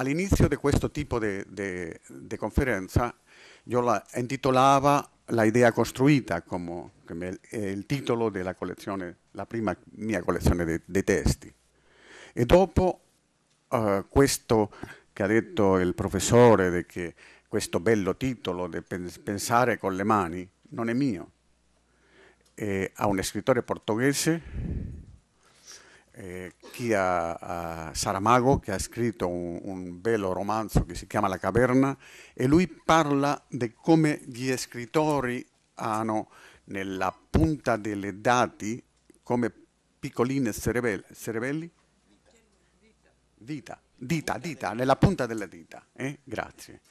all'inizio di questo tipo di conferenza io la intitolava La idea costruita, come, come il titolo della collezione, la prima mia collezione dei testi. E dopo uh, questo che ha detto il professore, che questo bello titolo di pensare con le mani, non è mio, è a un scrittore portoghese eh, chi ha, ha, Saramago che ha scritto un, un, bello romanzo che si chiama La caverna e lui parla di come gli scrittori hanno nella punta delle dati come piccoline cerebelli, cerebelli? Dita, dita, dita, nella punta delle dita, eh? grazie.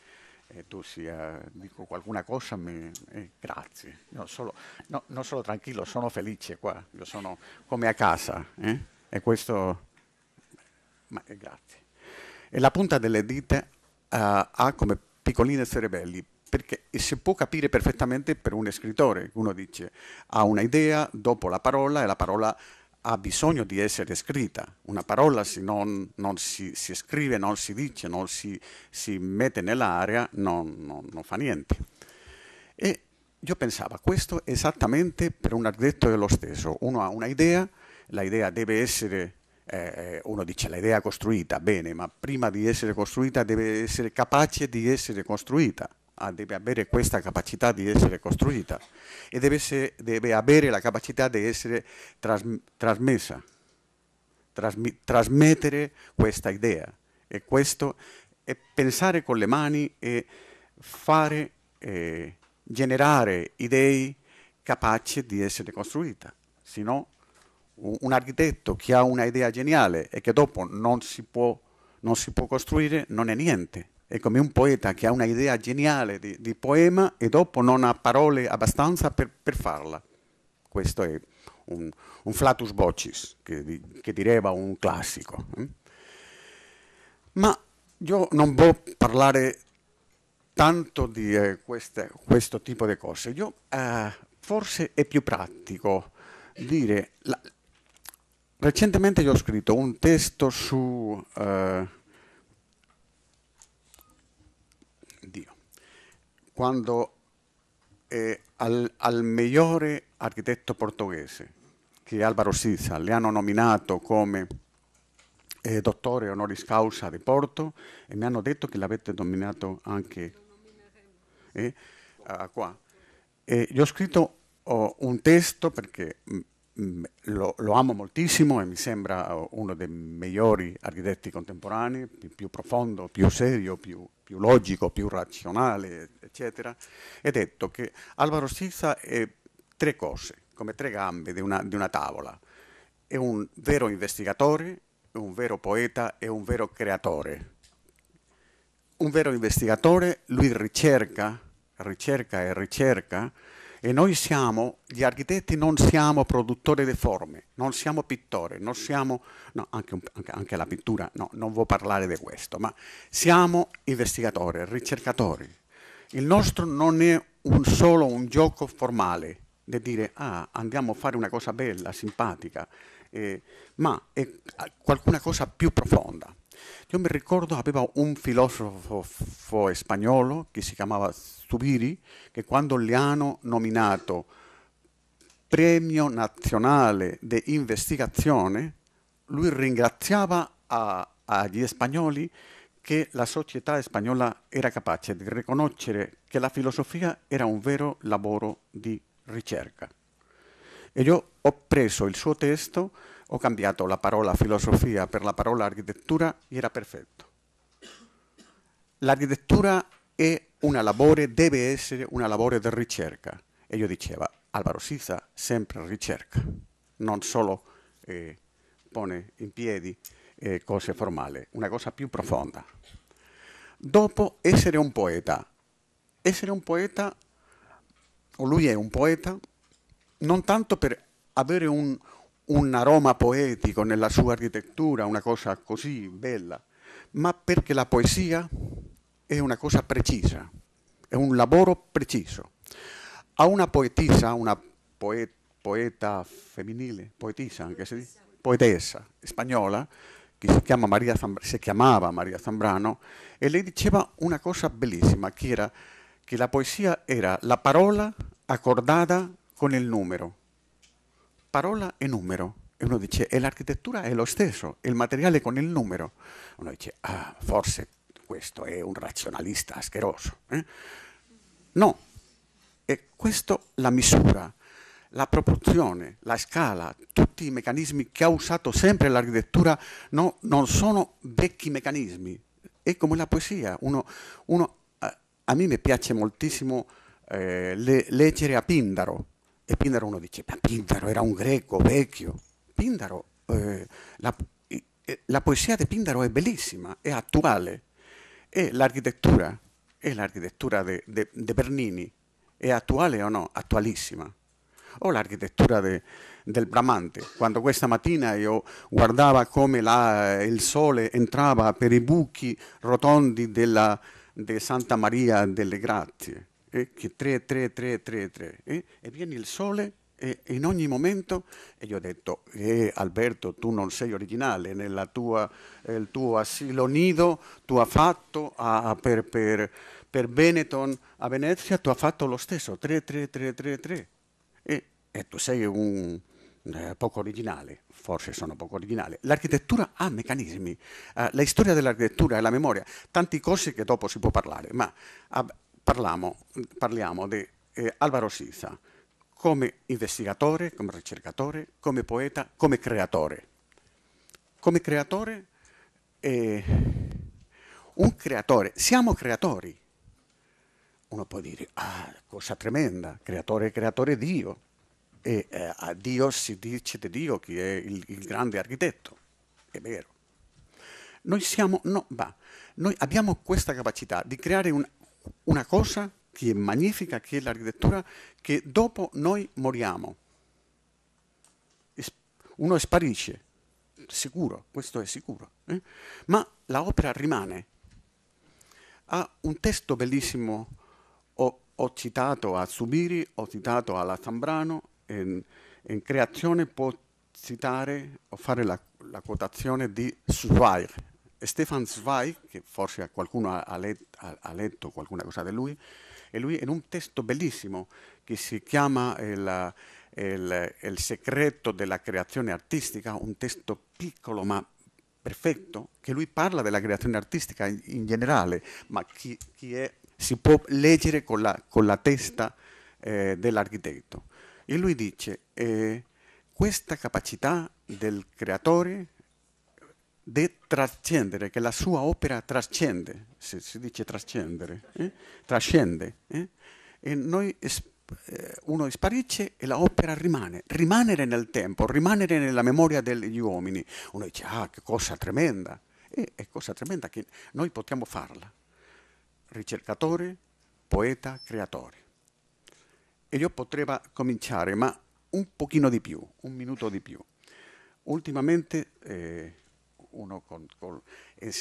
E tu sia, dico qualcuna cosa, mi, eh, grazie. Io solo, no, non sono tranquillo, sono felice qua, io sono come a casa. Eh? E questo, ma, grazie. E la punta delle dita uh, ha come piccoline cerebelli, perché si può capire perfettamente per un scrittore. Uno dice, ha una idea, dopo la parola, e la parola ha bisogno di essere scritta. Una parola se non, non si, si, scrive, non si dice, non si, si mette nell'aria, non, non, non, fa niente. E io pensavo, questo esattamente per un architetto è lo stesso. Uno ha un'idea, l'idea deve essere, eh, eh, uno dice l'idea costruita, bene, ma prima di essere costruita deve essere capace di essere costruita, ah, deve avere questa capacità di essere costruita. E deve, essere, deve avere la capacità di essere tras, trasmessa, trasmi, trasmettere questa idea. E questo è pensare con le mani e fare, eh, generare idee capaci di essere costruite, se no un architetto che ha un'idea geniale e che dopo non si, può, non si può costruire non è niente. È come un poeta che ha un'idea geniale di, di, poema e dopo non ha parole abbastanza per, per farla. Questo è un, un flatus vocis, che, che direva un classico. Eh. Ma io non voglio parlare tanto di eh, queste, questo tipo di cose. Io, eh, forse è più pratico dire... La, Recentemente io ho scritto un testo su eh, Dio, quando eh, al, al, migliore architetto portoghese, che è Alvaro Siza, le hanno nominato come eh, dottore honoris causa di Porto e mi hanno detto che l'avete nominato anche eh, qua. E io ho scritto oh, un testo perché mm, lo, lo, amo moltissimo e mi sembra uh, uno dei migliori architetti contemporanei, più, più profondo, più serio, più, più, logico, più razionale, eccetera. E detto che Alvaro Siza è tre cose, come tre gambe di una, di una tavola. È un vero investigatore, un vero poeta e un vero creatore. Un vero investigatore, lui ricerca, ricerca e ricerca, e noi siamo, gli architetti non siamo produttori di forme, non siamo pittori, non siamo, no, anche, anche, anche, la pittura, no, non vuoi parlare di questo, ma siamo investigatori, ricercatori. Il nostro non è un solo un gioco formale, di dire ah, andiamo a fare una cosa bella, simpatica, eh, ma è qualcuna cosa più profonda. Io mi ricordo aveva un filosofo spagnolo che si chiamava Zubiri, che quando gli hanno nominato premio nazionale di investigazione, lui ringraziava a, agli spagnoli che la società spagnola era capace di riconoscere che la filosofia era un vero lavoro di ricerca. E io ho preso il suo testo ho cambiato la parola filosofia per la parola architettura e era perfetto. L'architettura è una lavoro, deve essere una lavoro di ricerca. E io dicevo, Alvaro Siza sempre ricerca, non solo eh, pone in piedi eh, cose formali, una cosa più profonda. Dopo essere un poeta. Essere un poeta, o lui è un poeta, non tanto per avere un, un aroma poetico nella sua architettura, una cosa così bella, ma perché la poesia è una cosa precisa, è un lavoro preciso. A una poetisa, una poet, poeta femminile, poetisa anche se dice, poetessa spagnola, che si, chiama Maria si chiamava Maria Zambrano, e lei diceva una cosa bellissima, che era che la poesia era la parola accordata con il numero. Parola e numero. E uno dice, e l'architettura è lo stesso, il materiale con il numero. Uno dice, ah, forse questo è un razionalista asqueroso. Eh? No, è questo la misura, la proporzione, la scala, tutti i meccanismi che ha usato sempre l'architettura no, non sono vecchi meccanismi, è come la poesia. Uno, uno, a, a me piace moltissimo eh, le, leggere a Pindaro, e Pindaro uno dice, ma Pindaro era un greco vecchio. Pindaro, eh, la, eh, la poesia di Pindaro è bellissima, è attuale, e l'architettura, e l'architettura di Bernini è attuale o no? Attualissima. O l'architettura de, del Bramante, quando questa mattina io guardavo come la, il sole entrava per i buchi rotondi della, de Santa Maria delle Grazie, eh, che 3, 3, 3, 3, 3, eh, e viene il sole e in ogni momento, e gli ho detto, eh, Alberto, tu non sei originale, nel tuo asilo nido tu hai fatto a, per, per, per, Benetton a Venezia, tu hai fatto lo stesso, 3, 3, 3, 3, 3. E, e tu sei un, eh, poco originale, forse sono poco originale. L'architettura ha meccanismi, eh, la storia dell'architettura e la memoria, tante cose che dopo si può parlare, ma ab, parliamo, parliamo di eh, Alvaro Siza come investigatore, come ricercatore, come poeta, come creatore. Come creatore, eh, un creatore, siamo creatori. Uno può dire, ah, cosa tremenda, creatore, creatore Dio. E eh, a Dio si dice di Dio che è il, il grande architetto. È vero. Noi, siamo, no, bah, noi abbiamo questa capacità di creare un, una cosa che è magnifica, che è l'architettura, che dopo noi moriamo. Uno sparisce, sicuro, questo è sicuro, eh? ma l'opera rimane. Ha un testo bellissimo, ho, ho citato a Subiri, ho citato alla Zambrano, in, in creazione può citare o fare la, la quotazione di Zweig, Stefan Zweig, che forse qualcuno ha, letto, ha, ha letto qualcuna cosa di lui, e lui in un testo bellissimo che si chiama il, il, il segreto della creazione artistica, un testo piccolo ma perfetto, che lui parla della creazione artistica in, in generale, ma chi, chi è, si può leggere con la, con la testa eh, dell'architetto. E lui dice, eh, questa capacità del creatore di trascendere, che la sua opera trascende, se si dice trascendere, eh? trascende, eh? e noi eh, uno sparisce e l'opera rimane, rimanere nel tempo, rimanere nella memoria degli uomini. Uno dice, ah, che cosa tremenda, e è cosa tremenda che noi possiamo farla. Ricercatore, poeta, creatore. E io potrei cominciare, ma un pochino di più, un minuto di più. Ultimamente eh, uno con, con,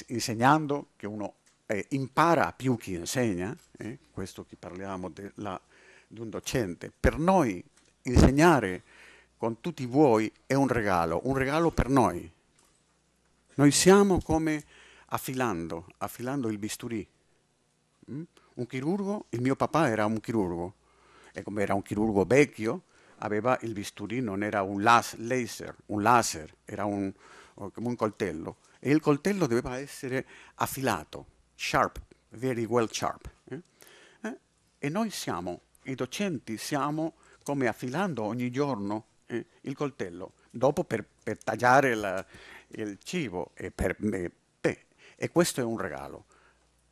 insegnando che uno eh, impara più che insegna, eh, questo che parliamo di un docente. Per noi insegnare con tutti voi è un regalo, un regalo per noi. Noi siamo come affilando, affilando il bisturi. Mm? Un chirurgo, il mio papà era un chirurgo, e come era un chirurgo vecchio, aveva il bisturi, non era un las- laser, un laser, era un, come un coltello, e il coltello doveva essere affilato, sharp, very well sharp. Eh? Eh? E noi siamo, i docenti siamo come affilando ogni giorno eh, il coltello, dopo per, per tagliare la, il cibo, e, per, beh, e questo è un regalo.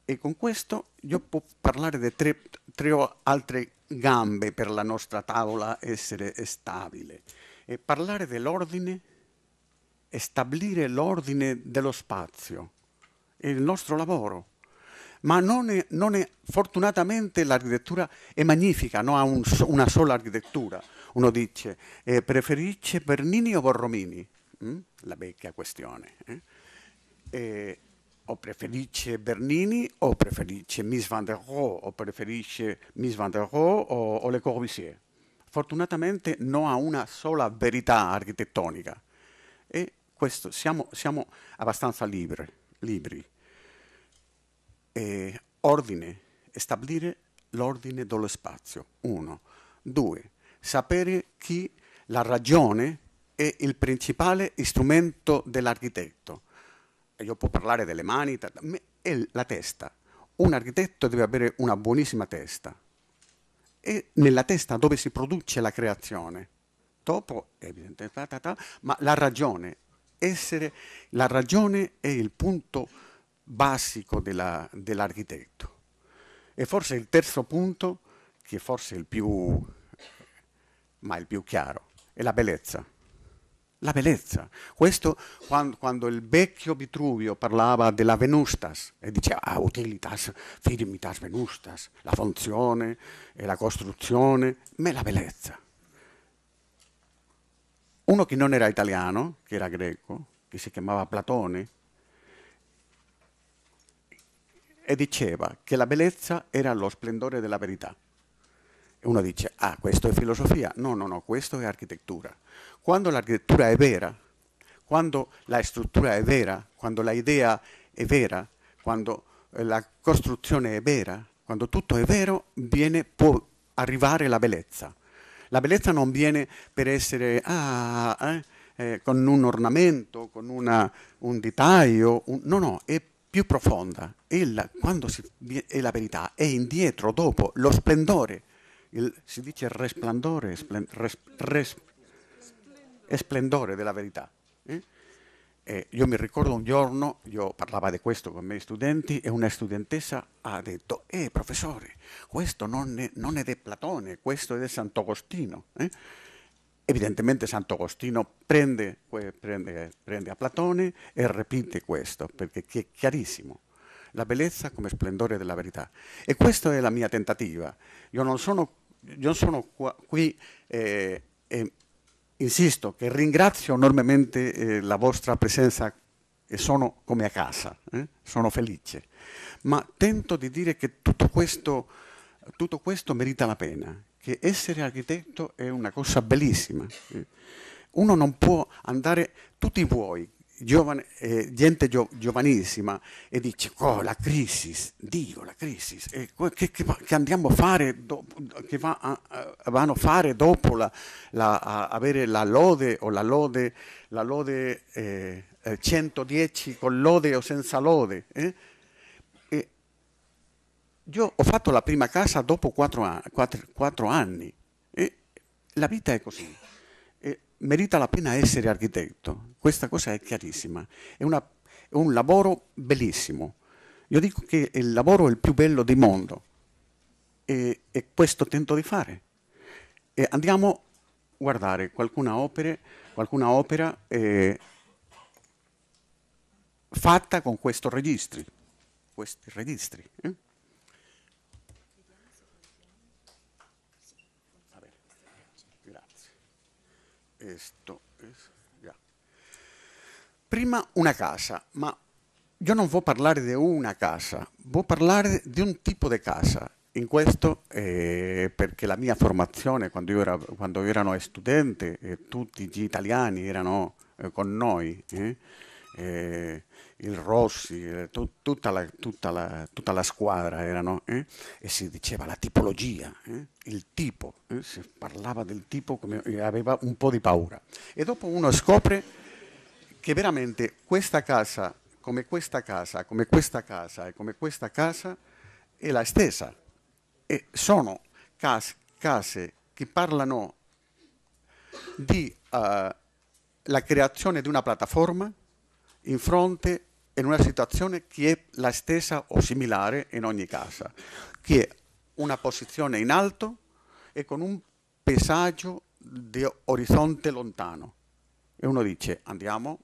E con questo io posso parlare di tre, tre altre gambe per la nostra tavola essere stabile e parlare dell'ordine è stabilire l'ordine dello spazio, è il nostro lavoro. Ma non è, non è, fortunatamente l'architettura è magnifica, non ha un, una sola architettura. Uno dice, eh, preferisce Bernini o Borromini? Mm? La vecchia questione. Eh? Eh, o preferisce Bernini o preferisce Miss van der Rohe o preferisce Miss van der Rohe o, o Le Corbusier. Fortunatamente non ha una sola verità architettonica e questo, siamo, siamo, abbastanza liberi. libri. E ordine, stabilire l'ordine dello spazio, uno. Due, sapere che la ragione è il principale strumento dell'architetto. Io può parlare delle mani, è la testa. Un architetto deve avere una buonissima testa. E nella testa dove si produce la creazione. Dopo, ma la ragione, essere, la ragione è il punto basico della, dell'architetto. E forse il terzo punto, che forse è il più, ma il più chiaro, è la bellezza. La bellezza. Questo quando, quando, il vecchio Vitruvio parlava della Venustas e diceva ah, utilitas firmitas Venustas, la funzione e la costruzione, ma la bellezza. Uno che non era italiano, che era greco, che si chiamava Platone, e diceva che la bellezza era lo splendore della verità. E uno dice, ah, questo è filosofia. No, no, no, questo è architettura. Quando l'architettura è vera, quando la struttura è vera, quando l'idea è vera, quando la costruzione è vera, quando tutto è vero, viene, può arrivare la bellezza. La bellezza non viene per essere ah, eh, eh, con un ornamento, con una, un dettaglio, un, no, no, è più profonda, è la, quando si, è la verità, è indietro, dopo, lo splendore, il, si dice resplandore, splen, res, res, splendore della verità. Eh? Eh, io mi ricordo un giorno, io parlavo di questo con i miei studenti e una studentessa ha detto, eh professore, questo non è, non è di Platone, questo è di Sant'Agostino. Eh? Evidentemente Sant'Agostino prende, prende, prende, a Platone e ripete questo, perché è chiarissimo. La bellezza come splendore della verità. E questa è la mia tentativa. Io non sono, io sono qua, qui, eh, eh, insisto, che ringrazio enormemente eh, la vostra presenza e sono come a casa, eh, sono felice. Ma tento di dire che tutto questo, tutto questo merita la pena che essere architetto è una cosa bellissima. Uno non può andare, tutti voi, giovane, eh, gente gio, giovanissima, e dice, oh, la crisi, Dio, la crisi, eh, che, che, che, andiamo a fare, dopo, che va a, vanno a fare dopo la, la, a avere la lode o la lode, la lode eh, 110 eh, con lode o senza lode. Eh? Io ho fatto la prima casa dopo quattro, anni, quattro, quattro anni la vita è così. Merita la pena essere architetto, questa cosa è chiarissima. È, una, è un lavoro bellissimo. Io dico che il lavoro è il più bello del mondo e, e questo tento di fare. E andiamo a guardare qualcuna opera, qualcuna opera eh, fatta con questi registri. Questi registri. Eh? Esto. Prima una casa, ma io non voglio parlare di una casa, voglio parlare di un tipo di casa. In questo, eh, perché la mia formazione, quando io, era, quando io ero studente, eh, tutti gli italiani erano eh, con noi, eh, eh, il Rossi, eh, tu, tutta, la, tutta, la, tutta, la, squadra erano, e si diceva la tipologia, il tipo, si parlava del tipo come aveva un po' di paura. E dopo uno scopre che veramente questa casa, come questa casa, come questa casa e come questa casa, è la stessa. E sono case, case che parlano di uh, la creazione di una piattaforma, in fronte in una situazione che è la stessa o similare in ogni casa, che è una posizione in alto e con un paesaggio di orizzonte lontano. E uno dice andiamo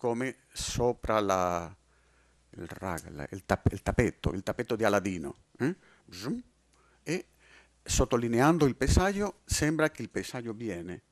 come sopra la, il, raga, il, tap, il, tappeto, il tappeto di Aladino. Eh? E sottolineando il paesaggio sembra che il paesaggio viene.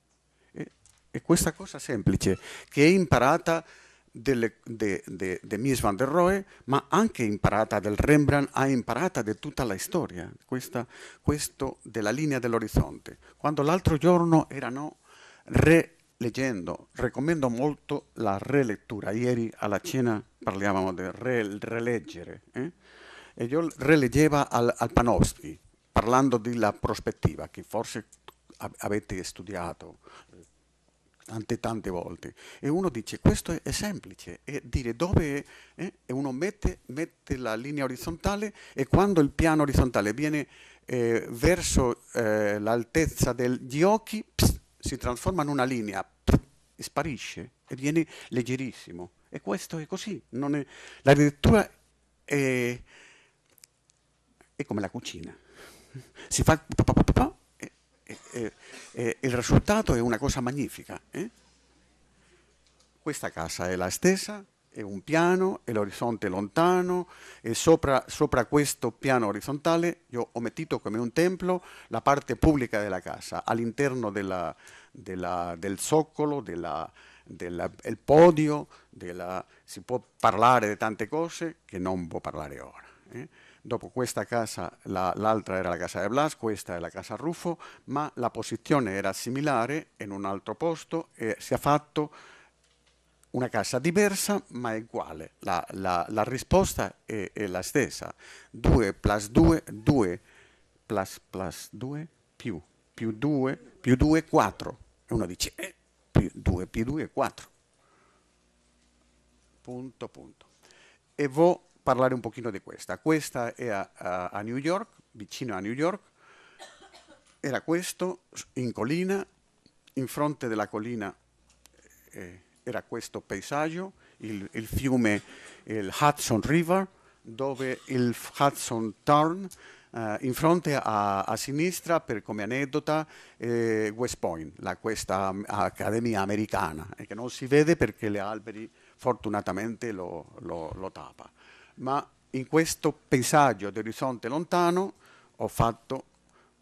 E, e questa cosa semplice che è imparata di de, de, de Mies van der Rohe, ma anche imparata del Rembrandt, ha imparata di tutta la storia, questa, questo della linea dell'orizzonte. Quando l'altro giorno erano re, leggendo, raccomando molto la relettura. Ieri alla cena parlavamo del re, releggere eh? e io releggeva al, al Panofsky parlando della prospettiva che forse avete studiato tante tante volte e uno dice questo è semplice è dire dove è eh? e uno mette, mette, la linea orizzontale e quando il piano orizzontale viene eh, verso eh, l'altezza degli occhi pss, si trasforma in una linea pss, sparisce e viene leggerissimo e questo è così è, la lettura è, è come la cucina si fa e, e, il risultato è una cosa magnifica. Eh? Questa casa è la stessa, è un piano, è l'orizzonte lontano e sopra, sopra, questo piano orizzontale io ho mettito come un templo la parte pubblica della casa, all'interno della, della, del zoccolo, del podio, della, si può parlare di tante cose che non può parlare ora. Eh? Dopo questa casa, la, l'altra era la casa di Blas, questa è la casa Ruffo, ma la posizione era similare in un altro posto e si è fatto una casa diversa ma uguale. La, la, la risposta è, è, la stessa. 2 plus 2, 2 plus plus 2 più, più 2, più 2, 4. E uno dice, eh, più 2 più 2 4. Punto, punto. E vo parlare un pochino di questa. Questa è a, a, a New York, vicino a New York. Era questo, in collina, in fronte della collina eh, era questo paesaggio, il, il, fiume, il Hudson River, dove il Hudson Turn, eh, in fronte a, a, sinistra, per come anedota, eh, West Point, la, questa accademia americana, e che non si vede perché gli alberi fortunatamente lo, lo, lo tapa. Ma in questo paesaggio di orizzonte lontano ho fatto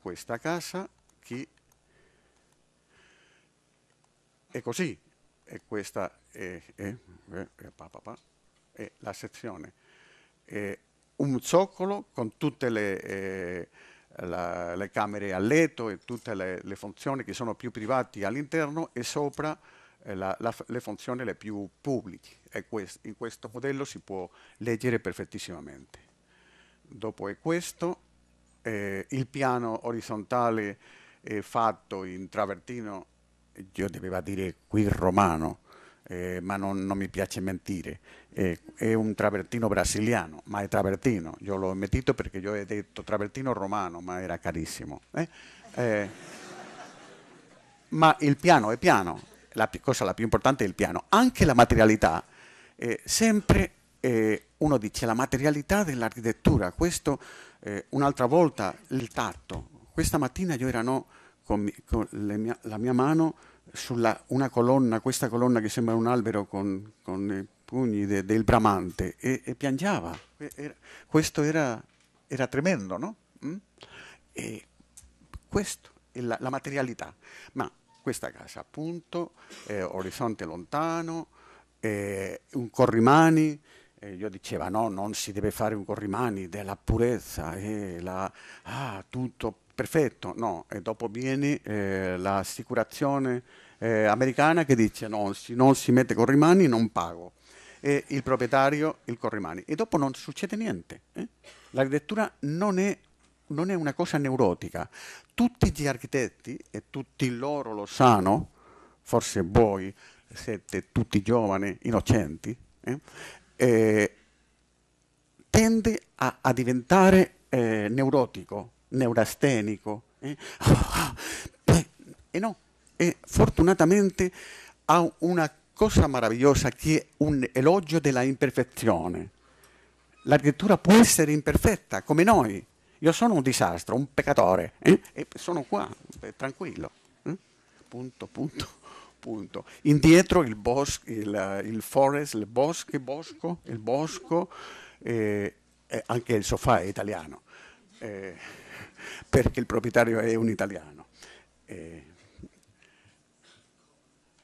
questa casa che è così, e questa è, è, è, la sezione. È un zoccolo con tutte le, eh, la, le, camere a letto e tutte le, le funzioni che sono più private all'interno e sopra eh, la, la, le funzioni le più pubbliche e quest, in questo modello si può leggere perfettissimamente. Dopo è questo, eh, il piano orizzontale è fatto in travertino, io doveva dire qui romano, eh, ma non, non, mi piace mentire, eh, è un travertino brasiliano, ma è travertino, io l'ho mettito perché io ho detto travertino romano, ma era carissimo. Eh? Eh, ma il piano è piano, la cosa la più importante è il piano, anche la materialità, eh, sempre eh, uno dice la materialità dell'architettura, questo eh, un'altra volta il tatto, questa mattina io ero con, con mia, la mia mano su una colonna, questa colonna che sembra un albero con, con i pugni de, del bramante e, e piangeva, era, questo era, era, tremendo, no? Mm? E questo è la, la materialità, ma questa casa, appunto, eh, orizzonte lontano, eh, un corrimani, eh, io diceva no, non si deve fare un corrimani della purezza, eh, la, ah, tutto perfetto, no, e dopo viene eh, l'assicurazione eh, americana che dice no, se non si mette corrimani non pago, e il proprietario il corrimani, e dopo non succede niente. Eh. L'architettura non è non è una cosa neurotica. Tutti gli architetti, e tutti loro lo sanno, forse voi siete tutti giovani, innocenti, eh, eh, tende a, a diventare eh, neurotico, neurastenico. Eh. e no, e fortunatamente ha una cosa meravigliosa che è un elogio della imperfezione. L'architettura può essere imperfetta, come noi, io sono un disastro, un peccatore, eh? e sono qua, eh, tranquillo. Eh? Punto, punto, punto. Indietro il bosco, il, il, forest, il bosco, bosco, il bosco, eh, anche il sofà è italiano, eh, perché il proprietario è un italiano. Eh,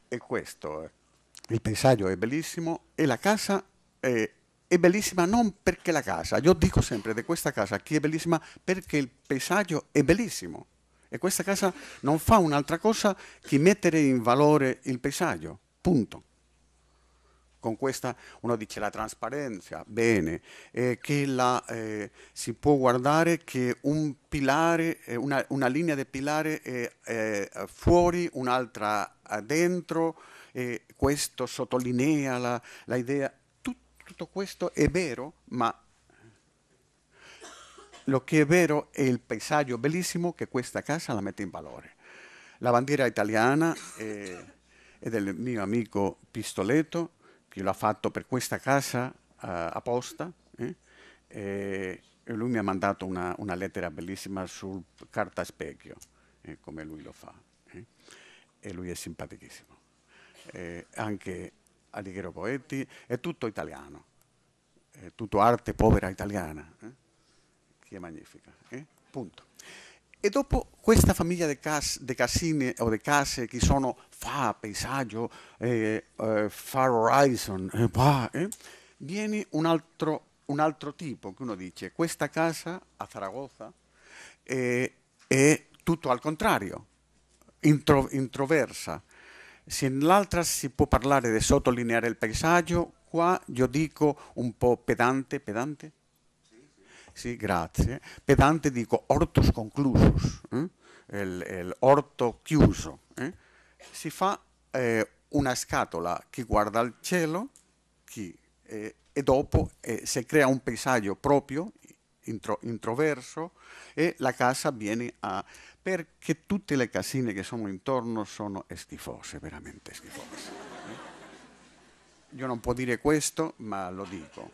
e questo, il paesaggio è bellissimo e la casa è è bellissima non perché la casa, io dico sempre di questa casa che è bellissima perché il paesaggio è bellissimo E questa casa non fa un'altra cosa che mettere in valore il paesaggio, punto. Con questa uno dice la trasparenza, bene, eh, che la, eh, si può guardare che un pilare, eh, una, una, linea di pilare è fuori, un'altra dentro, e questo sottolinea la, la idea. Tut, tutto questo è vero, ma lo che è vero è il paesaggio bellissimo che questa casa la mette in valore. La bandiera italiana è, è del mio amico Pistoletto, che l'ha fatto per questa casa uh, apposta, eh? e, lui mi ha mandato una, una lettera bellissima su carta specchio, eh, come lui lo fa. Eh. E lui è simpaticissimo. anche Alighiero Poetti, è tutto italiano, è tutto arte povera italiana. Eh che è magnifica. Eh? Punto. E dopo questa famiglia di cas- casine o di case che sono fa paesaggio, eh, eh, far horizon, eh, bah, eh, viene un altro, un altro, tipo che uno dice questa casa a Zaragoza è tutto al contrario, intro- introversa. Se nell'altra si può parlare di sottolineare il paesaggio, qua io dico un po' pedante, pedante? Sì, grazie. Pedante dico ortus conclusus, eh? il, il, orto chiuso. Eh? Si fa eh, una scatola che guarda al cielo chi, eh, e dopo eh, si crea un paesaggio proprio, intro, introverso, e la casa viene a... perché tutte le casine che sono intorno sono schifose, veramente schifose. Eh. Io non può dire questo, ma lo dico.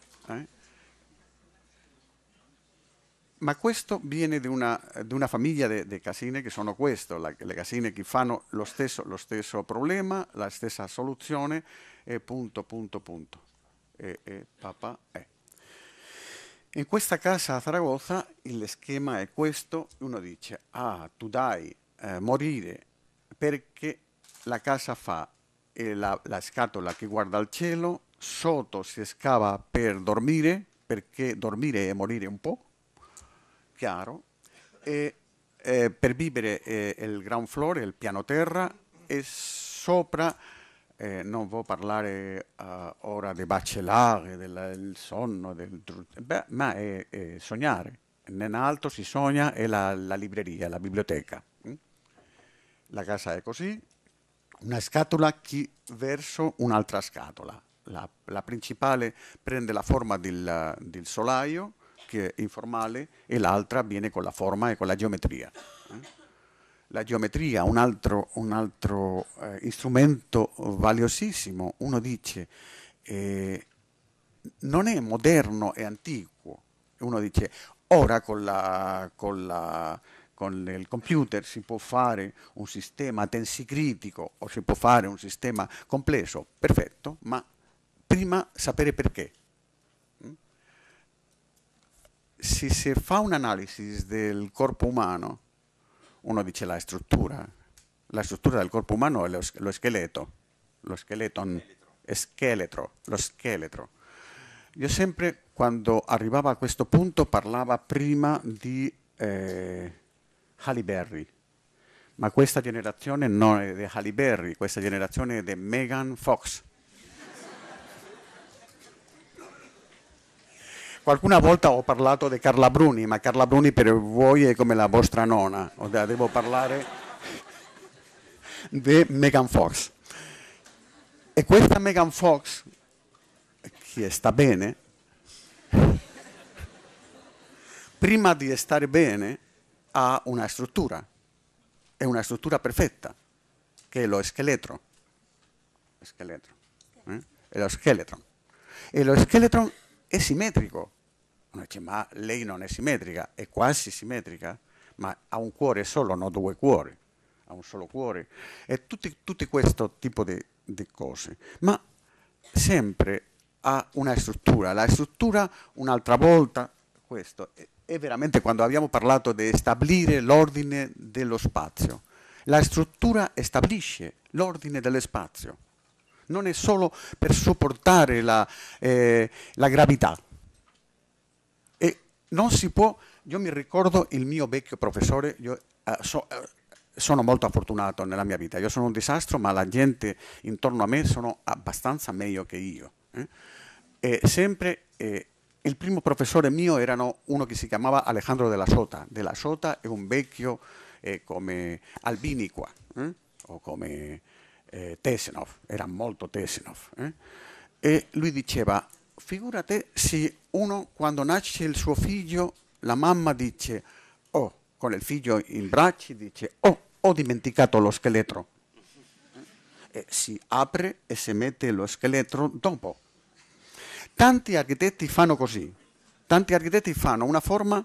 Ma questo viene di una, una famiglia di casine che sono questo, la, le casine che fanno lo stesso, lo stesso, problema, la stessa soluzione e punto, punto, punto. E, e papà è. In questa casa a Zaragoza il schema è questo, uno dice, ah, tu dai eh, morire perché la casa fa eh, la, la scatola che guarda al cielo, sotto si scava per dormire, perché dormire è morire un po', chiaro, e, eh, per vivere eh, il ground floor, il piano terra, e sopra, eh, non voglio parlare uh, ora di bacellare, del sonno, del, beh, ma è, è, sognare. In alto si sogna è la, la libreria, la biblioteca. Mm? La casa è così, una scatola che verso un'altra scatola. La, la, principale prende la forma del, del solaio, è informale e l'altra viene con la forma e con la geometria. Eh? La geometria, un altro, un altro eh, strumento valiosissimo, uno dice eh, non è moderno e antico, uno dice ora con, la, con, la, con il computer si può fare un sistema tensicritico o si può fare un sistema complesso, perfetto, ma prima sapere perché se si fa un'analisi del corpo umano, uno dice la struttura, la struttura del corpo umano è lo, lo scheletro, lo skeleton, scheletro, lo scheletro. Io sempre, quando arrivavo a questo punto, parlava prima di eh, Halle Berry, ma questa generazione non è di Halle Berry, questa generazione è di Megan Fox. Qualcuna volta ho parlato di Carla Bruni, ma Carla Bruni per voi è come la vostra nonna. Devo parlare di Megan Fox. E questa Megan Fox, che sta bene, prima di stare bene ha una struttura, è una struttura perfetta, che è lo scheletro. scheletro eh? È lo scheletro. E lo scheletro è simmetrico uno dice, ma lei non è simmetrica, è quasi simmetrica, ma ha un cuore solo, non due cuori, ha un solo cuore. E tutti, tutti questo tipo di, di cose. Ma sempre ha una struttura. La struttura, un'altra volta, questo è, veramente quando abbiamo parlato di stabilire l'ordine dello spazio. La struttura stabilisce l'ordine dello spazio. Non è solo per sopportare la, eh, la gravità, non si può io mi ricordo il mio vecchio professore, io, uh, so, uh, sono molto fortunato nella mia vita, io sono un disastro, ma la gente intorno a me sono abbastanza meglio che io. Eh? E sempre eh, il primo professore mio era uno che si chiamava Alejandro della Sota. Della Sota è un vecchio eh, come Albini qua, eh? o come Tesenov, era molto Tesenov. E lui diceva, figurate se uno quando nasce il suo figlio, la mamma dice, oh, con il figlio in braccio, dice, oh, ho dimenticato lo scheletro. E si apre e si mette lo scheletro dopo. Tanti architetti fanno così, tanti architetti fanno una forma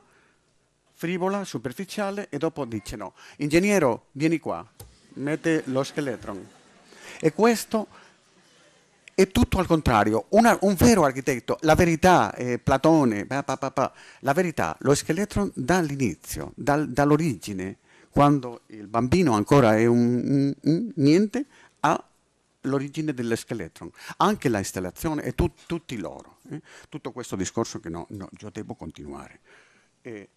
frivola, superficiale e dopo dicono, ingegnere, vieni qua, mette lo scheletro. E questo è tutto al contrario. Una, un vero architetto, la verità, eh, Platone, pa, pa, pa, la verità, lo scheletro dall'inizio, dal, dall'origine, quando il bambino ancora è un, un, un niente, ha l'origine dell'scheletron, anche la installazione e tu, tutti loro. Eh? Tutto questo discorso che no, no, io devo continuare. E, e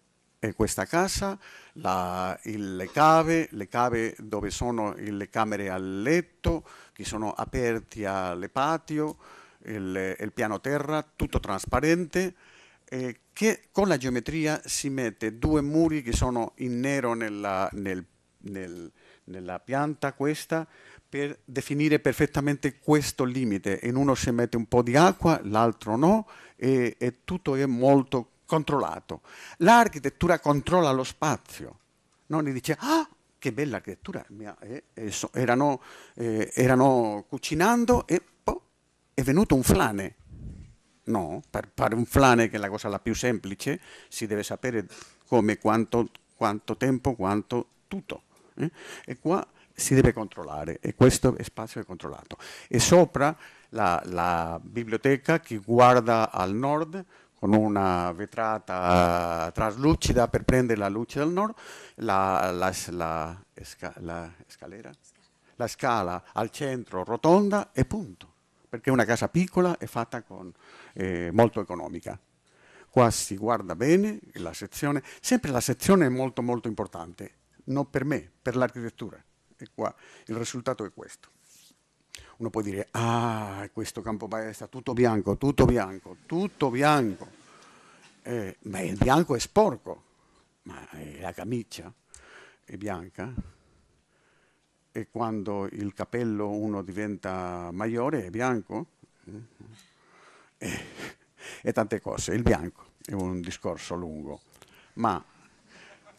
questa casa, la, il, le cave, le cave dove sono le camere a letto, che sono aperti al patio, il, il, piano terra, tutto trasparente, eh, che con la geometria si mette due muri che sono in nero nella, nel, nel, nella pianta questa, per definire perfettamente questo limite. In uno si mette un po' di acqua, l'altro no, e, e tutto è molto controllato. L'architettura controlla lo spazio. Non dice, ah, che bella architettura, eh, eh, erano, eh, erano, cucinando e poi è venuto un flane. No, per fare un flane, che è la cosa la più semplice, si deve sapere come, quanto, quanto tempo, quanto tutto. Eh? E qua si deve controllare e questo spazio è controllato. E sopra la, la biblioteca che guarda al nord con una vetrata traslucida per prendere la luce del nord, la, la, la, esca, la scalera, la scala al centro rotonda e punto, perché è una casa piccola e fatta con, eh, molto economica. Qua si guarda bene la sezione, sempre la sezione è molto molto importante, non per me, per l'architettura. E qua il risultato è questo. Uno può dire, ah, questo campo palestra, tutto bianco, tutto bianco, tutto bianco. Eh, ma il bianco è sporco, ma la camicia è bianca. E quando il capello uno diventa maggiore è bianco. E, e tante cose. Il bianco è un discorso lungo. Ma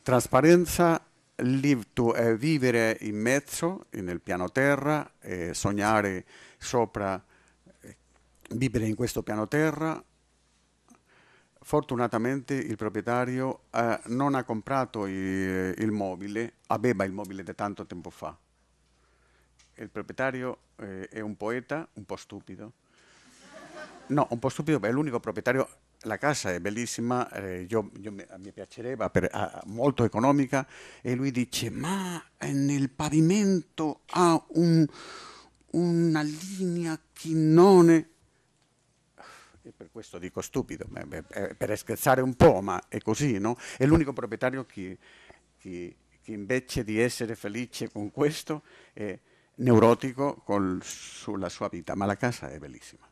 trasparenza l'Ivtu è vivere in mezzo, nel piano terra, e sognare sopra, eh, vivere in questo piano terra. Fortunatamente il proprietario eh, non ha comprato il, il, mobile, aveva il mobile da tanto tempo fa. Il proprietario eh, è un poeta, un po' stupido. No, un po' stupido, è l'unico proprietario la casa è bellissima, eh, io, io, mi piacerebbe, per, ah, molto economica, e lui dice, ma nel pavimento ha un, una linea che non è... E per questo dico stupido, per scherzare un po', ma è così, no? È l'unico proprietario che, che, che invece di essere felice con questo è neurotico col, sulla sua vita, ma la casa è bellissima.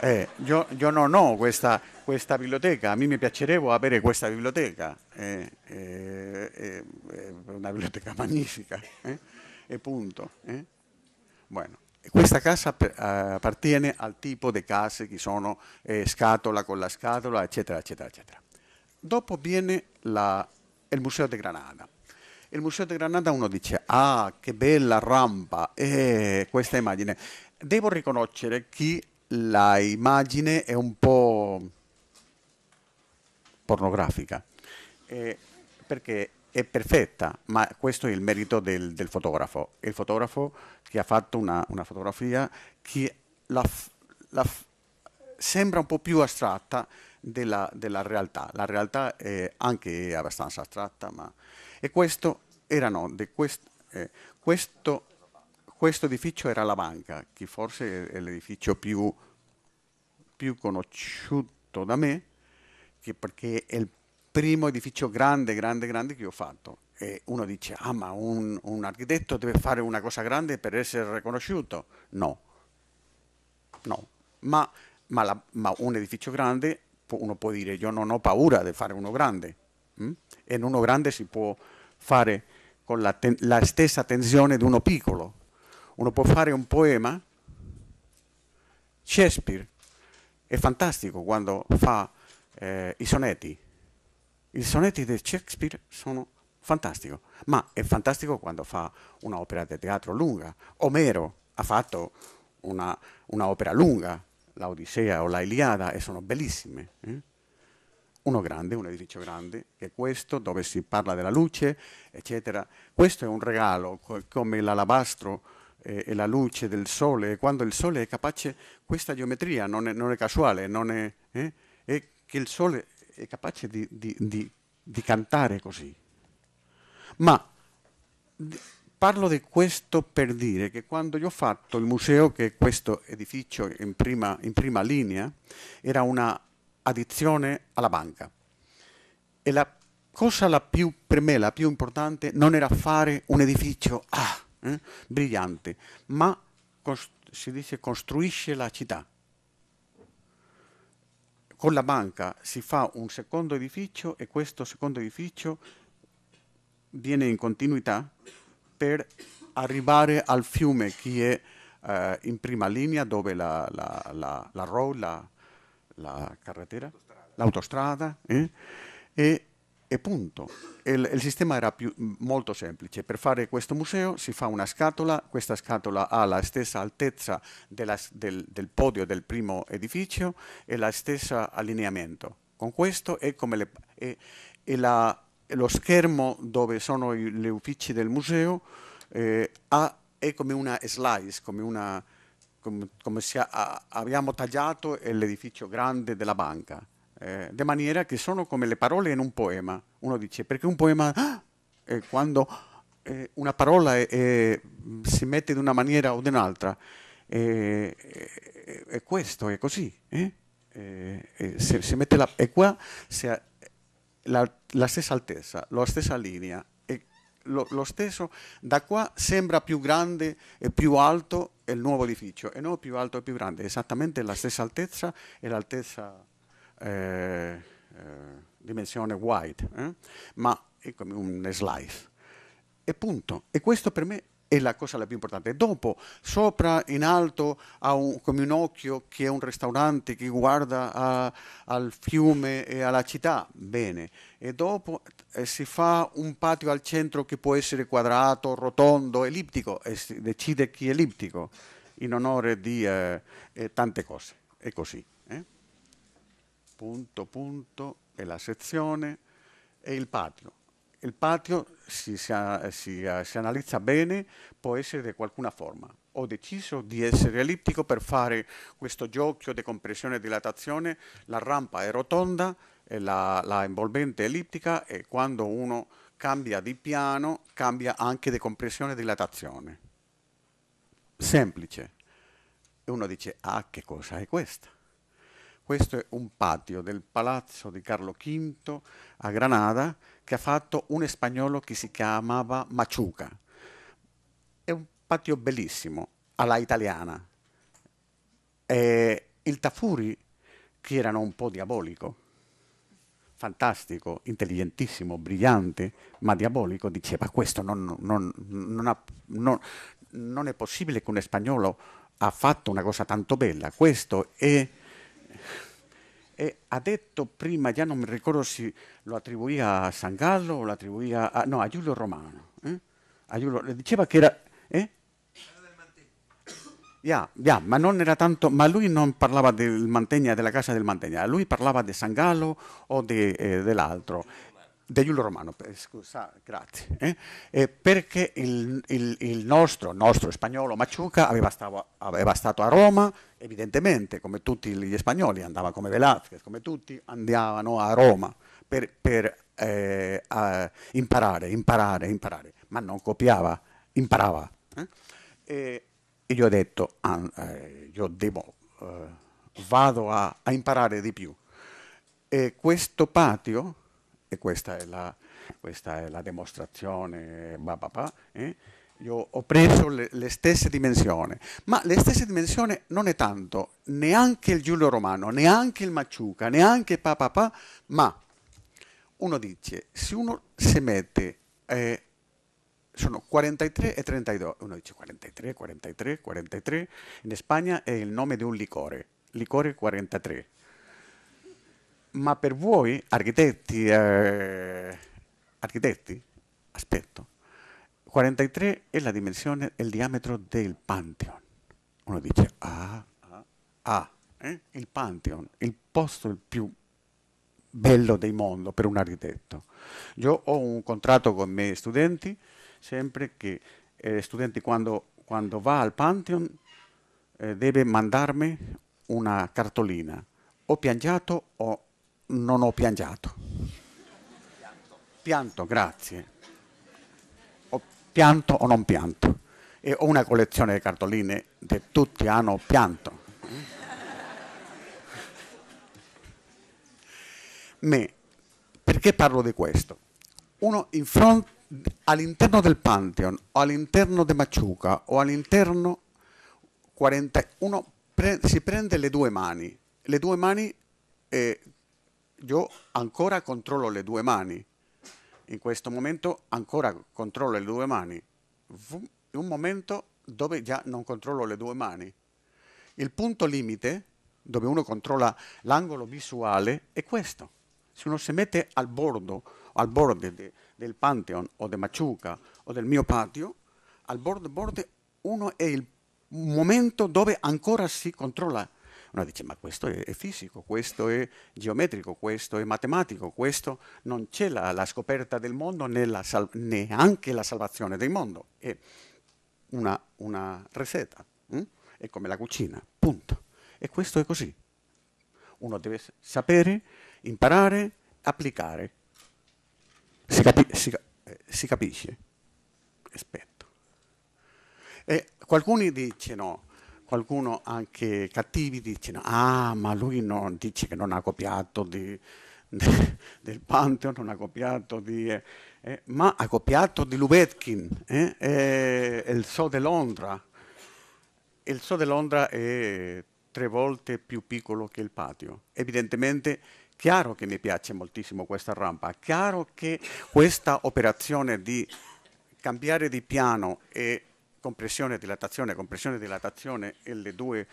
Eh, io, io, non ho questa, questa, biblioteca, a me mi piacerebbe avere questa biblioteca, è, è, è una biblioteca magnifica, eh? e punto. Eh? Bueno, questa casa eh, appartiene al tipo di case che sono eh, scatola con la scatola, eccetera, eccetera, eccetera. Dopo viene la, il Museo di Granada. Il Museo di Granada uno dice, ah, che bella rampa, eh, questa immagine. Devo riconoscere che la immagine è un po' pornografica, eh, perché è perfetta, ma questo è il merito del, del fotografo. Il fotografo che ha fatto una, una fotografia che la, la, sembra un po' più astratta della, della, realtà. La realtà è anche abbastanza astratta, ma... E questo erano, quest, eh, questo questo edificio era la banca, che forse è l'edificio più, più conosciuto da me, perché è il primo edificio grande, grande, grande che ho fatto. E uno dice, ah ma un, un architetto deve fare una cosa grande per essere riconosciuto? No, no, ma, ma, la, ma un edificio grande uno può dire io non ho paura di fare uno grande hm? e in uno grande si può fare con la, la, stessa tensione di uno piccolo uno può fare un poema Shakespeare è fantastico quando fa eh, i sonetti i sonetti di Shakespeare sono fantastici ma è fantastico quando fa un'opera di teatro lunga Omero ha fatto un'opera lunga la Odissea o la Iliada e sono bellissime. Eh? Uno grande, un edificio grande, che è questo, dove si parla della luce, eccetera. Questo è un regalo, come l'alabastro e, e la luce del sole. Quando il sole è capace, questa geometria non è, non è casuale, non è, eh? è, che il sole è capace di, di, di, di cantare così. Ma Parlo di questo per dire che quando io ho fatto il museo, che è questo edificio in prima, in prima linea, era una addizione alla banca. E la cosa la più, per me, la più importante, non era fare un edificio ah, eh, brillante, ma si dice costruisce la città. Con la banca si fa un secondo edificio e questo secondo edificio viene in continuità per arrivare al fiume che è eh, in prima linea dove la, la, la, la road, la, la carretera, l'autostrada, eh? e, e, punto. Il, il sistema era più, molto semplice. Per fare questo museo si fa una scatola, questa scatola ha la stessa altezza della, del, del, podio del primo edificio e la stessa allineamento. Con questo è come le, è, è la, lo schermo dove sono gli uffici del museo eh, ha, è come una slice, come, una, come, come se ha, abbiamo tagliato l'edificio grande della banca, eh, di maniera che sono come le parole in un poema. Uno dice, perché un poema ah, è quando eh, una parola è, si mette in una maniera o in un'altra. E, questo, è così. Eh? Se, si mette la, e qua se, la, la stessa altezza, la stessa linea, lo, lo, stesso, da qua sembra più grande e più alto il nuovo edificio, e non più alto e più grande, esattamente la stessa altezza e l'altezza eh, eh, dimensione wide, eh? ma è come un slice. E punto. E questo per me è la cosa la più importante. Dopo, sopra in alto, un, come un occhio che è un ristorante che guarda a, al fiume e alla città, bene. E dopo eh, si fa un patio al centro che può essere quadrato, rotondo, ellittico, e si decide chi è ellittico, in onore di eh, eh, tante cose. È così. Punto, punto, e la sezione e il patio il patio si, si, si, si, analizza bene, può essere di qualcuna forma. Ho deciso di essere ellittico per fare questo gioco di compressione e dilatazione. La rampa è rotonda, la, la envolvente è ellittica e quando uno cambia di piano cambia anche di compressione e dilatazione. Semplice. E uno dice, ah, che cosa è questa? Questo è un patio del palazzo di Carlo V a Granada che ha fatto un spagnolo che si chiamava Maciuca. È un patio bellissimo, alla italiana. E il Tafuri, che era un po' diabolico, fantastico, intelligentissimo, brillante, ma diabolico, diceva questo non, non, non, ha, non, è possibile che un spagnolo ha fatto una cosa tanto bella, questo è e ha detto prima, già non mi ricordo se lo attribuiva a San Gallo o lo attribuiva a, no, a Giulio Romano. Eh? A Giulio, diceva che era... Eh? Yeah, yeah, ma tanto, ma lui non parlava del Mantegna, della casa del Mantegna, lui parlava di San Gallo o de, eh, dell'altro di Giulio Romano, scusa, grazie, eh? Eh, perché il, il, il, nostro, nostro spagnolo Maciuca aveva, stavo, aveva, stato a Roma, evidentemente, come tutti gli spagnoli, andava come Velázquez, come tutti andavano a Roma per, per eh, imparare, imparare, imparare, ma non copiava, imparava. Eh? E, e, io ho detto, ah, eh, io devo, eh, vado a, a imparare di più. E questo patio e questa è la, questa è la dimostrazione, bah bah bah, eh? Io ho preso le, le, stesse dimensioni, ma le stesse dimensioni non è tanto neanche il Giulio Romano, neanche il Maciuca, neanche papà, ma uno dice, se uno si mette, eh, sono 43 e 32, uno dice 43, 43, 43, in Spagna è il nome di un liquore, liquore 43. Ma per voi, architetti, eh, architetti, aspetto, 43 è la dimensione e il diametro del Pantheon. Uno dice, ah, ah, ah eh? il Pantheon, il posto più bello del mondo per un architetto. Io ho un contratto con i miei studenti, sempre che eh, studenti quando, quando, va al Pantheon eh, deve mandarmi una cartolina. Ho piangiato o non ho piangiato? Pianto, pianto grazie pianto o non pianto. E ho una collezione di cartoline che tutti hanno pianto. Me, perché parlo di questo? Uno all'interno del Pantheon o all'interno di Maciuca o all'interno 40, uno pre, si prende le due mani, le due mani eh, io ancora controllo le due mani, in questo momento ancora controllo le due mani, un momento dove già non controllo le due mani. Il punto limite, dove uno controlla l'angolo visuale, è questo. Se uno si mette al bordo, al bordo de, del Pantheon o del Maciuca o del mio patio, al bordo, bordo uno è il momento dove ancora si controlla uno dice ma questo è, fisico, questo è geometrico, questo è matematico, questo non c'è la, la scoperta del mondo né la neanche la salvazione del mondo, è una, una ricetta, hm? è come la cucina, punto. E questo è così. Uno deve sapere, imparare, applicare. Si, capi- si, eh, si capisce? Aspetto. E qualcuno dicono, qualcuno anche cattivi dicono ah ma lui non, dice che non ha copiato di, de, del Pantheon, non ha copiato di... Eh, eh, ma ha copiato di Lubetkin, eh, eh, il So di Londra. Il So di Londra è tre volte più piccolo che il patio. Evidentemente chiaro che mi piace moltissimo questa rampa, chiaro che questa operazione di cambiare di piano e compressione dilatazione, compressione dilatazione le due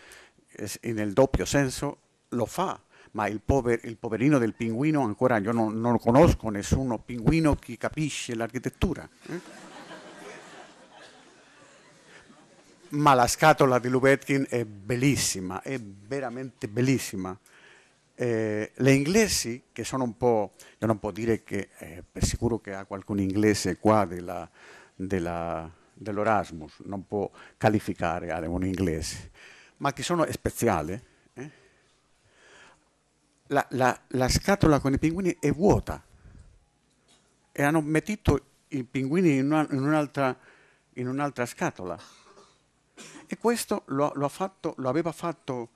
nel doppio senso lo fa, ma il, pover, il poverino del pinguino ancora io non, non, conosco nessuno pinguino che capisce l'architettura. Eh? ma la scatola di Lubetkin è bellissima, è veramente bellissima. Eh, le inglesi, che sono un po', io non posso dire che eh, per sicuro che ha qualcun inglese qua della, della dell'Erasmus, non può qualificare a un inglese, ma che sono speciali. Eh? La, la, la, scatola con i pinguini è vuota e hanno mettito i pinguini in, una, in, un'altra, in un'altra, scatola. E questo lo, lo, fatto, lo aveva fatto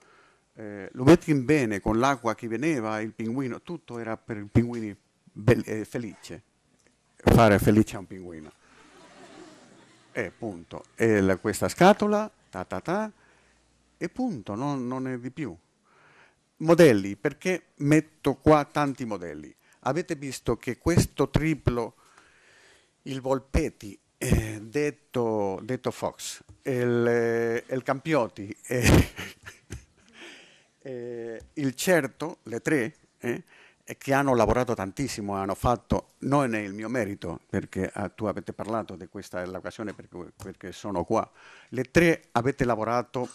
eh, lo metti bene con l'acqua che veniva, il pinguino, tutto era per i pinguini be- eh, felice, fare felice a un pinguino e punto. E la, questa scatola, ta ta ta, e punto, non, non è di più. Modelli, perché metto qua tanti modelli? Avete visto che questo triplo, il Volpetti, eh, detto, detto, Fox, il, eh, il Campiotti, eh, eh il Certo, le tre, eh, che hanno lavorato tantissimo, hanno fatto, non è il mio merito, perché ah, tu avete parlato di questa l'occasione perché, perché, sono qua, le tre avete lavorato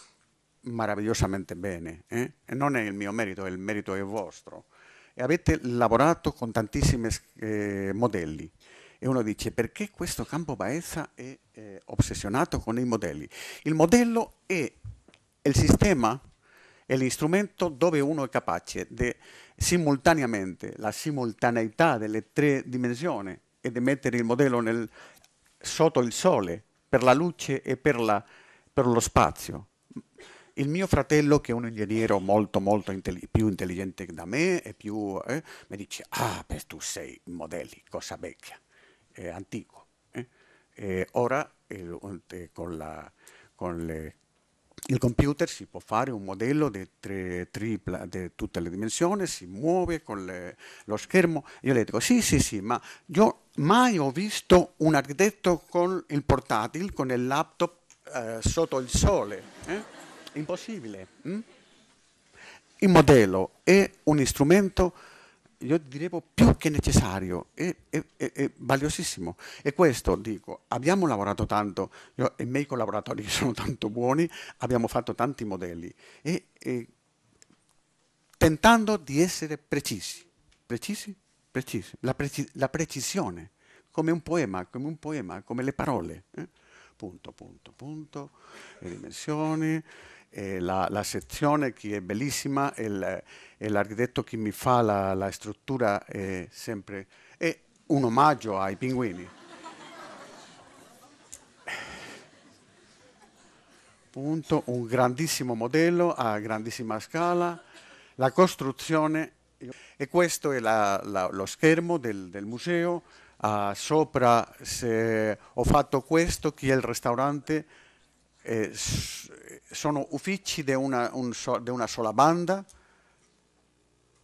meravigliosamente bene, eh? non è il mio merito, il merito è vostro, e avete lavorato con tantissimi eh, modelli. E uno dice perché questo campo Baezza è eh, ossessionato con i modelli? Il modello è il sistema, è l'istrumento dove uno è capace di simultaneamente la simultaneità delle tre dimensioni e di mettere il modello nel, sotto il sole per la luce e per, la, per lo spazio. Il mio fratello, che è un ingegnere molto, molto intelli- più intelligente da me, più, eh, mi dice, ah, beh, tu sei modelli, cosa vecchia, è antico. Eh? Ora eh, con, la, con le il computer si può fare un modello di tutte le dimensioni, si muove con le, lo schermo. Io le dico sì, sì, sì, ma io mai ho visto un architetto con il portatile, con il laptop eh, sotto il sole. Eh? Impossibile. Hm? Il modello è un strumento io direi più che necessario, è, è, è, è, valiosissimo. E questo dico, abbiamo lavorato tanto, io e i miei collaboratori che sono tanto buoni, abbiamo fatto tanti modelli e, e tentando di essere precisi, precisi, precisi, la, preci, la, precisione, come un poema, come un poema, come le parole. Eh? Punto, punto, punto, le dimensioni eh, la, la, sezione che è bellissima e, il, e l'architetto che mi fa la, la, struttura è sempre è un omaggio ai pinguini. Punto, un grandissimo modello a grandissima scala, la costruzione e questo è la, lo schermo del, del museo. Uh, sopra se ho fatto questo che è il ristorante eh, sono uffici di una, un so, una, sola banda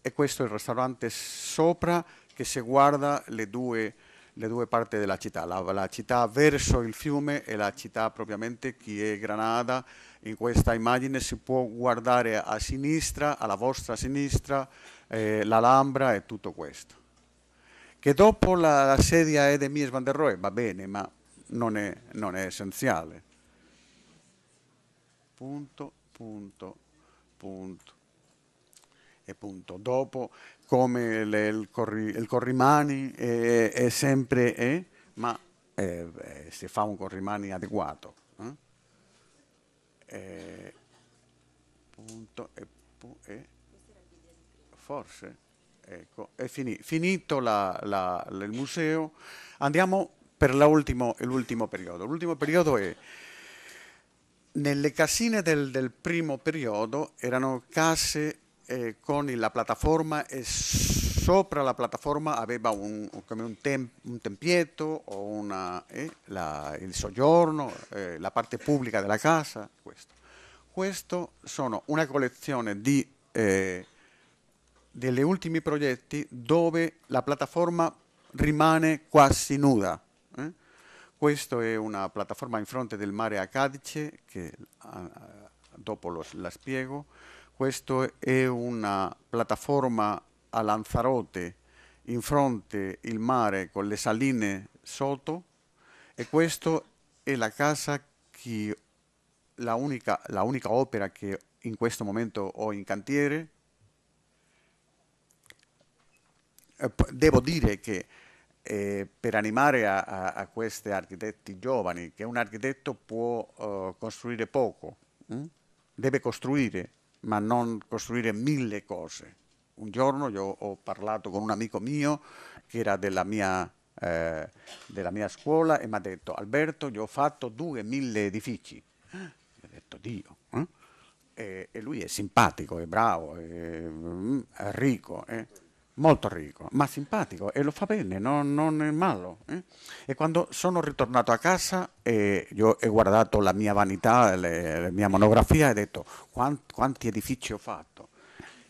e questo è il ristorante sopra che si guarda le due, le due parti della città, la, la, città verso il fiume e la città propriamente che è Granada. In questa immagine si può guardare a sinistra, alla vostra sinistra, eh, l'Alhambra e tutto questo. Che dopo la, la sedia è di Mies van der Rohe, va bene, ma non è, non è essenziale punto, punto, punto e punto. Dopo, come le, il, corri, il, corrimani è, è sempre è, ma eh, si fa un corrimani adeguato. Eh? E, punto e, e forse ecco, è fini, finito la, la, il museo. Andiamo per l'ultimo periodo. L'ultimo periodo è nelle casine del, del primo periodo erano case eh, con la piattaforma e sopra la piattaforma aveva un, un, tem, un tempietto o una, eh, la, il soggiorno, eh, la parte pubblica della casa. Questo, questo sono una collezione di, eh, degli ultimi progetti dove la piattaforma rimane quasi nuda. Eh. Questa è una piattaforma in fronte del mare a Cadice, che uh, dopo lo, la spiego. Questa è una piattaforma a Lanzarote in fronte al mare con le saline sotto e questa è la casa che la unica, la unica opera che in questo momento ho in cantiere. Eh, devo dire che eh, per animare a, a, a, questi architetti giovani che un architetto può uh, costruire poco, hm? deve costruire, ma non costruire mille cose. Un giorno io ho parlato con un amico mio che era della mia, eh, della mia scuola e mi ha detto Alberto, io ho fatto due mille edifici. Io ho detto Dio. Eh? E, e, lui è simpatico, è bravo, è, mm, è ricco. Eh? Molto ricco, ma simpatico e lo fa bene, non, non è malo. Eh? E quando sono ritornato a casa e io ho guardato la mia vanità, le, la mia monografia e ho detto quanti, quanti edifici ho fatto.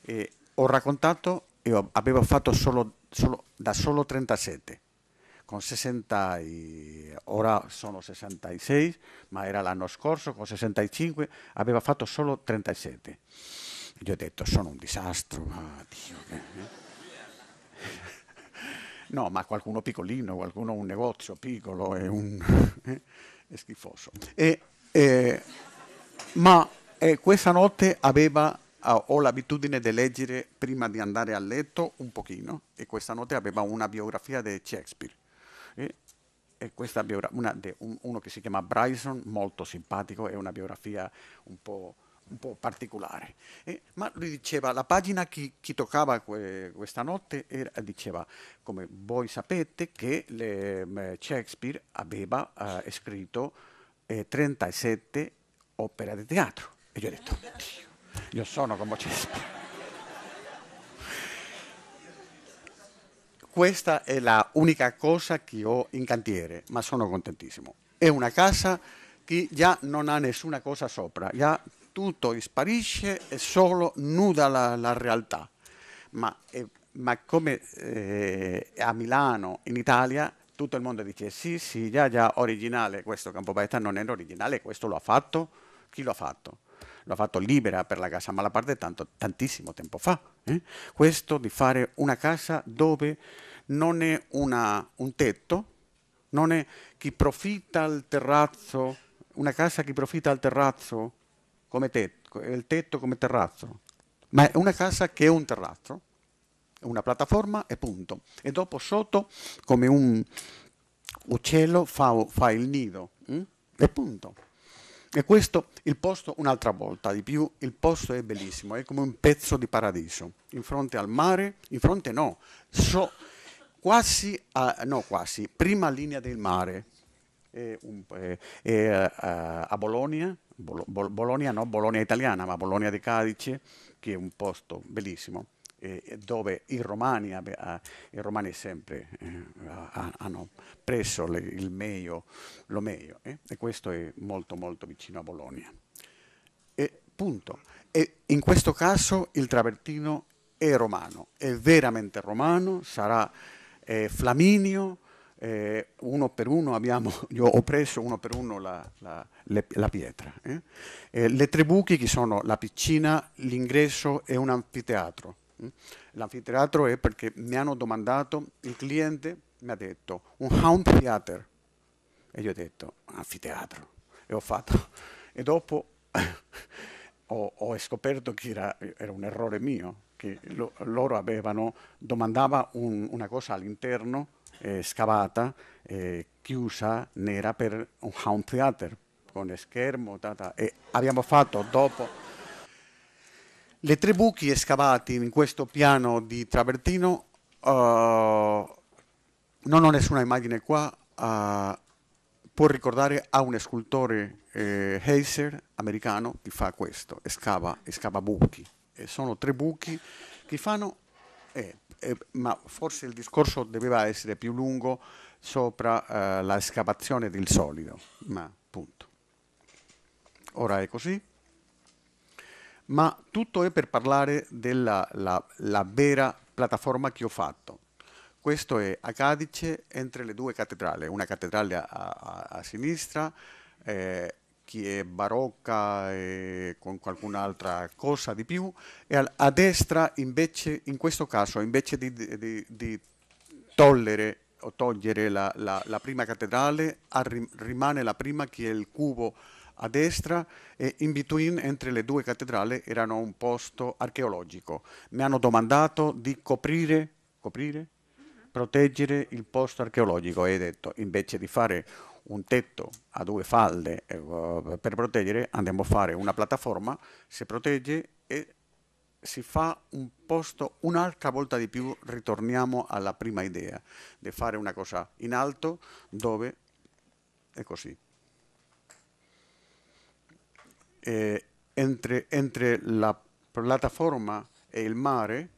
E ho raccontato, io avevo fatto solo, solo, da solo 37, con 60, ora sono 66, ma era l'anno scorso, con 65 aveva fatto solo 37. Io ho detto sono un disastro, ma Dio che... No, ma qualcuno piccolino, qualcuno un negozio piccolo è, un, eh, è schifoso. E, eh, ma eh, questa notte aveva, ho l'abitudine di leggere prima di andare a letto un pochino e questa notte aveva una biografia di Shakespeare. E, e questa biografia, de, un, uno che si chiama Bryson, molto simpatico, è una biografia un po' un po' particolare. Eh, ma lui diceva, la pagina che, che toccava que, questa notte era, diceva, come voi sapete, che le, Shakespeare aveva eh, scritto eh, 37 opere di teatro. E io ho detto, io sono come Cespa. Questa è la unica cosa che ho in cantiere, ma sono contentissimo. È una casa che già non ha nessuna cosa sopra, già tutto sparisce e solo nuda la, la realtà. Ma, eh, ma come eh, a Milano, in Italia, tutto il mondo dice sì, sì, già, già, originale, questo Campo Baeta non è originale, questo lo ha fatto, chi lo ha fatto? Lo ha fatto Libera per la casa Malaparte tanto, tantissimo tempo fa. Eh? Questo di fare una casa dove non è una, un tetto, non è chi profitta al terrazzo, una casa che profitta al terrazzo come tetto, il tetto come terrazzo, ma è una casa che è un terrazzo, una piattaforma e punto. E dopo sotto come un uccello fa, fa il nido hm? e punto. E questo, il posto un'altra volta di più, il posto è bellissimo, è come un pezzo di paradiso, in fronte al mare, in fronte no, so, quasi, a, no quasi, prima linea del mare, è un, è, è, uh, a Bologna, Bol- Bol- Bologna no, Bologna italiana, ma Bologna di Cadice, che è un posto bellissimo dove i romani, i romani sempre eh, hanno preso le, il meglio, lo meglio, eh? e questo è molto molto vicino a Bologna. E punto. E in questo caso il travertino è romano, è veramente romano, sarà eh, flaminio, eh, uno per uno abbiamo, io ho preso uno per uno la, la, le, la pietra. Eh? Eh, le tre buchi che sono la piscina, l'ingresso e un anfiteatro. Mm? L'anfiteatro è perché mi hanno domandato, il cliente mi ha detto un home theater e io ho detto anfiteatro e ho fatto e dopo ho, ho, scoperto che era, era, un errore mio che lo, loro avevano domandava un, una cosa all'interno eh, scavata eh, chiusa nera per un home theater con schermo tata, e abbiamo fatto dopo le tre buchi scavati in questo piano di travertino, uh, non ho nessuna immagine qua, uh, può ricordare a un scultore eh, Heiser americano che fa questo, scava, scava buchi. E sono tre buchi che fanno, eh, eh, ma forse il discorso doveva essere più lungo sopra uh, la scavazione del solido, ma punto. Ora è così ma tutto è per parlare della la, la vera piattaforma che ho fatto. Questo è a Cadice, entre le due cattedrali, una cattedrale a, a, a sinistra, eh, è barocca e con qualcun'altra cosa di più, e a, destra invece, in questo caso, invece di, di, di togliere o togliere la, la, la prima cattedrale, rimane la prima che è il cubo a destra e in between entre le due cattedrali erano un posto archeologico. Mi hanno domandato di coprire, coprire? proteggere il posto archeologico e detto invece di fare un tetto a due falde eh, per proteggere andiamo a fare una piattaforma, si protegge e si fa un posto un'altra volta di più, ritorniamo alla prima idea di fare una cosa in alto dove è così eh, entre, entre, la piattaforma e il mare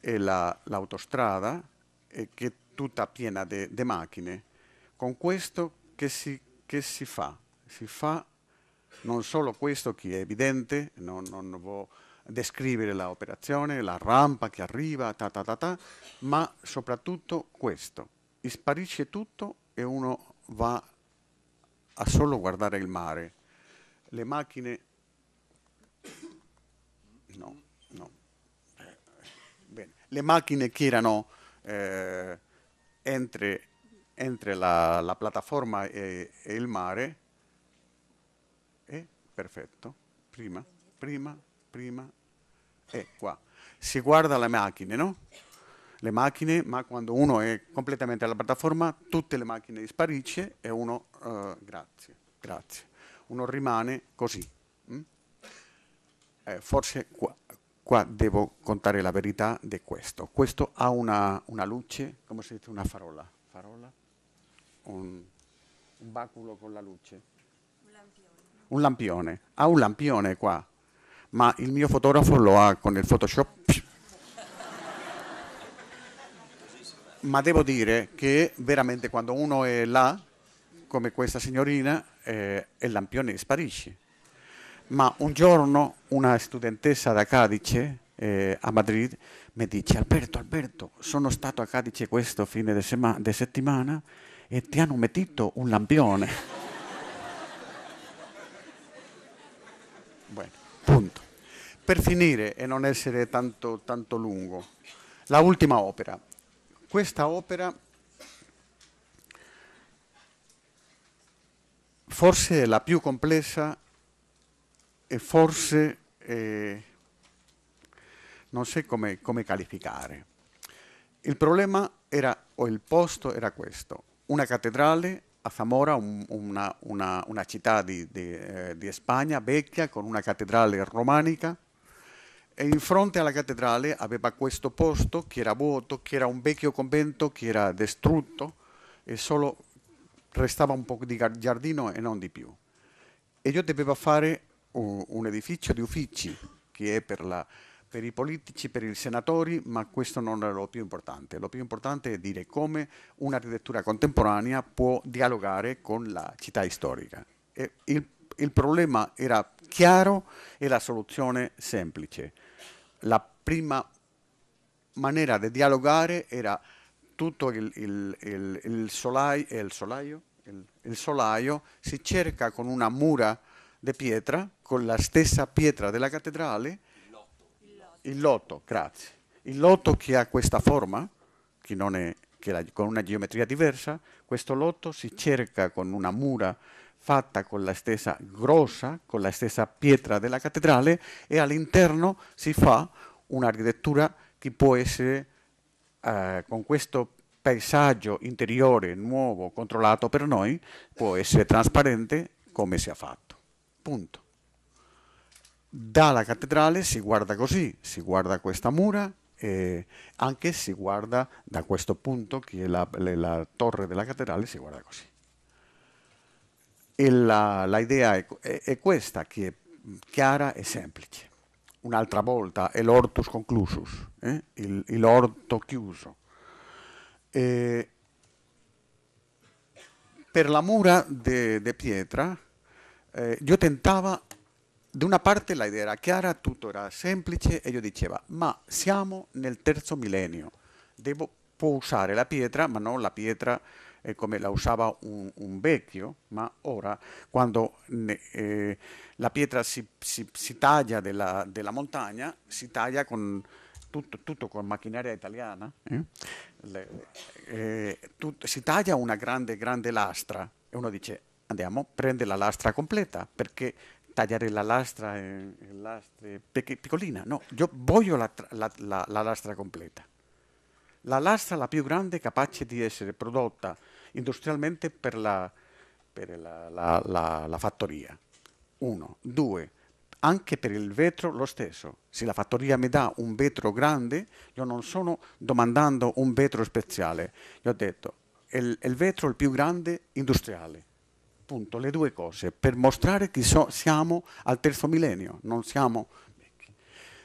e la, l'autostrada eh, che è tutta piena di macchine. Con questo che si, che si, fa? Si fa non solo questo che è evidente, non, non voglio descrivere l'operazione, la rampa che arriva, ta, ta, ta, ma soprattutto questo. Sparisce tutto e uno va a solo guardare il mare le macchine... No, no. Eh, bene. Le macchine che erano eh, entre, entre la, la, piattaforma e, e, il mare, eh, perfetto, prima, prima, prima, e qua. Si guarda le macchine, no? le macchine, ma quando uno è completamente alla piattaforma, tutte le macchine sparisce e uno, uh, grazie, grazie uno rimane così. Mm? Eh, forse qua, qua, devo contare la verità di questo. Questo ha una, una luce, come si dice, una farola, farola? Un, un baculo con la luce. Un lampione. un lampione, ha un lampione qua, ma il mio fotografo lo ha con il Photoshop. ma devo dire che veramente quando uno è là, come questa signorina, eh, il lampione sparisce. Ma un giorno una studentessa da Cadice eh, a Madrid mi dice Alberto, Alberto, sono stato a Cadice questo fine di sema- settimana e ti hanno mettito un lampione. bueno, punto. Per finire e non essere tanto, tanto lungo, la ultima opera. Questa opera forse è la più complessa e forse eh, non so come, come qualificare. Il problema era, o il posto era questo, una cattedrale a Zamora, un, una, una, una, città di, di, eh, di, Spagna vecchia con una cattedrale romanica e in fronte alla cattedrale aveva questo posto che era vuoto, che era un vecchio convento che era distrutto e solo restava un po' di giardino e non di più. E io dovevo fare un, un edificio di uffici che è per la per i politici, per i senatori, ma questo non è lo più importante. Lo più importante è dire come un'architettura contemporanea può dialogare con la città storica. Il, il, problema era chiaro e la soluzione semplice. La prima maniera di dialogare era tutto il, il, il solaio, solaio, il solaio si cerca con una mura di pietra, con la stessa pietra della cattedrale, il lotto, grazie. Il lotto che ha questa forma, che non è che la, con una geometria diversa, questo lotto si cerca con una mura fatta con la stessa grossa, con la stessa pietra della cattedrale e all'interno si fa un'architettura che può essere eh, con questo paesaggio interiore nuovo controllato per noi, può essere trasparente come si è fatto. Punto. Dalla cattedrale si guarda così, si guarda questa mura e anche si guarda da questo punto che è la, la torre della cattedrale, si guarda così. E la, la idea è, è, è, questa, che è chiara e semplice. Un'altra volta è l'ortus conclusus, eh? il, chiuso. E per la mura di pietra eh, io tentavo da una parte l'idea era chiara, tutto era semplice e io dicevo, ma siamo nel terzo millennio, devo, può usare la pietra, ma non la pietra eh, come la usava un, un, vecchio, ma ora quando eh, la pietra si, si, si taglia della, della, montagna, si taglia con tutto, tutto con macchinaria italiana, eh? Le, eh, tut, si taglia una grande, grande lastra e uno dice andiamo, prende la lastra completa perché tagliare la lastra in lastre piccolina, no, io voglio la, la, la, la, lastra completa. La lastra la più grande capace di essere prodotta industrialmente per la, per la fattoria. Uno. Due. Anche per il vetro lo stesso. Se la fattoria mi dà un vetro grande, io non sono domandando un vetro speciale. Io ho detto, il, il vetro il più grande industriale appunto le due cose per mostrare che so, siamo al terzo millennio, non siamo vecchi.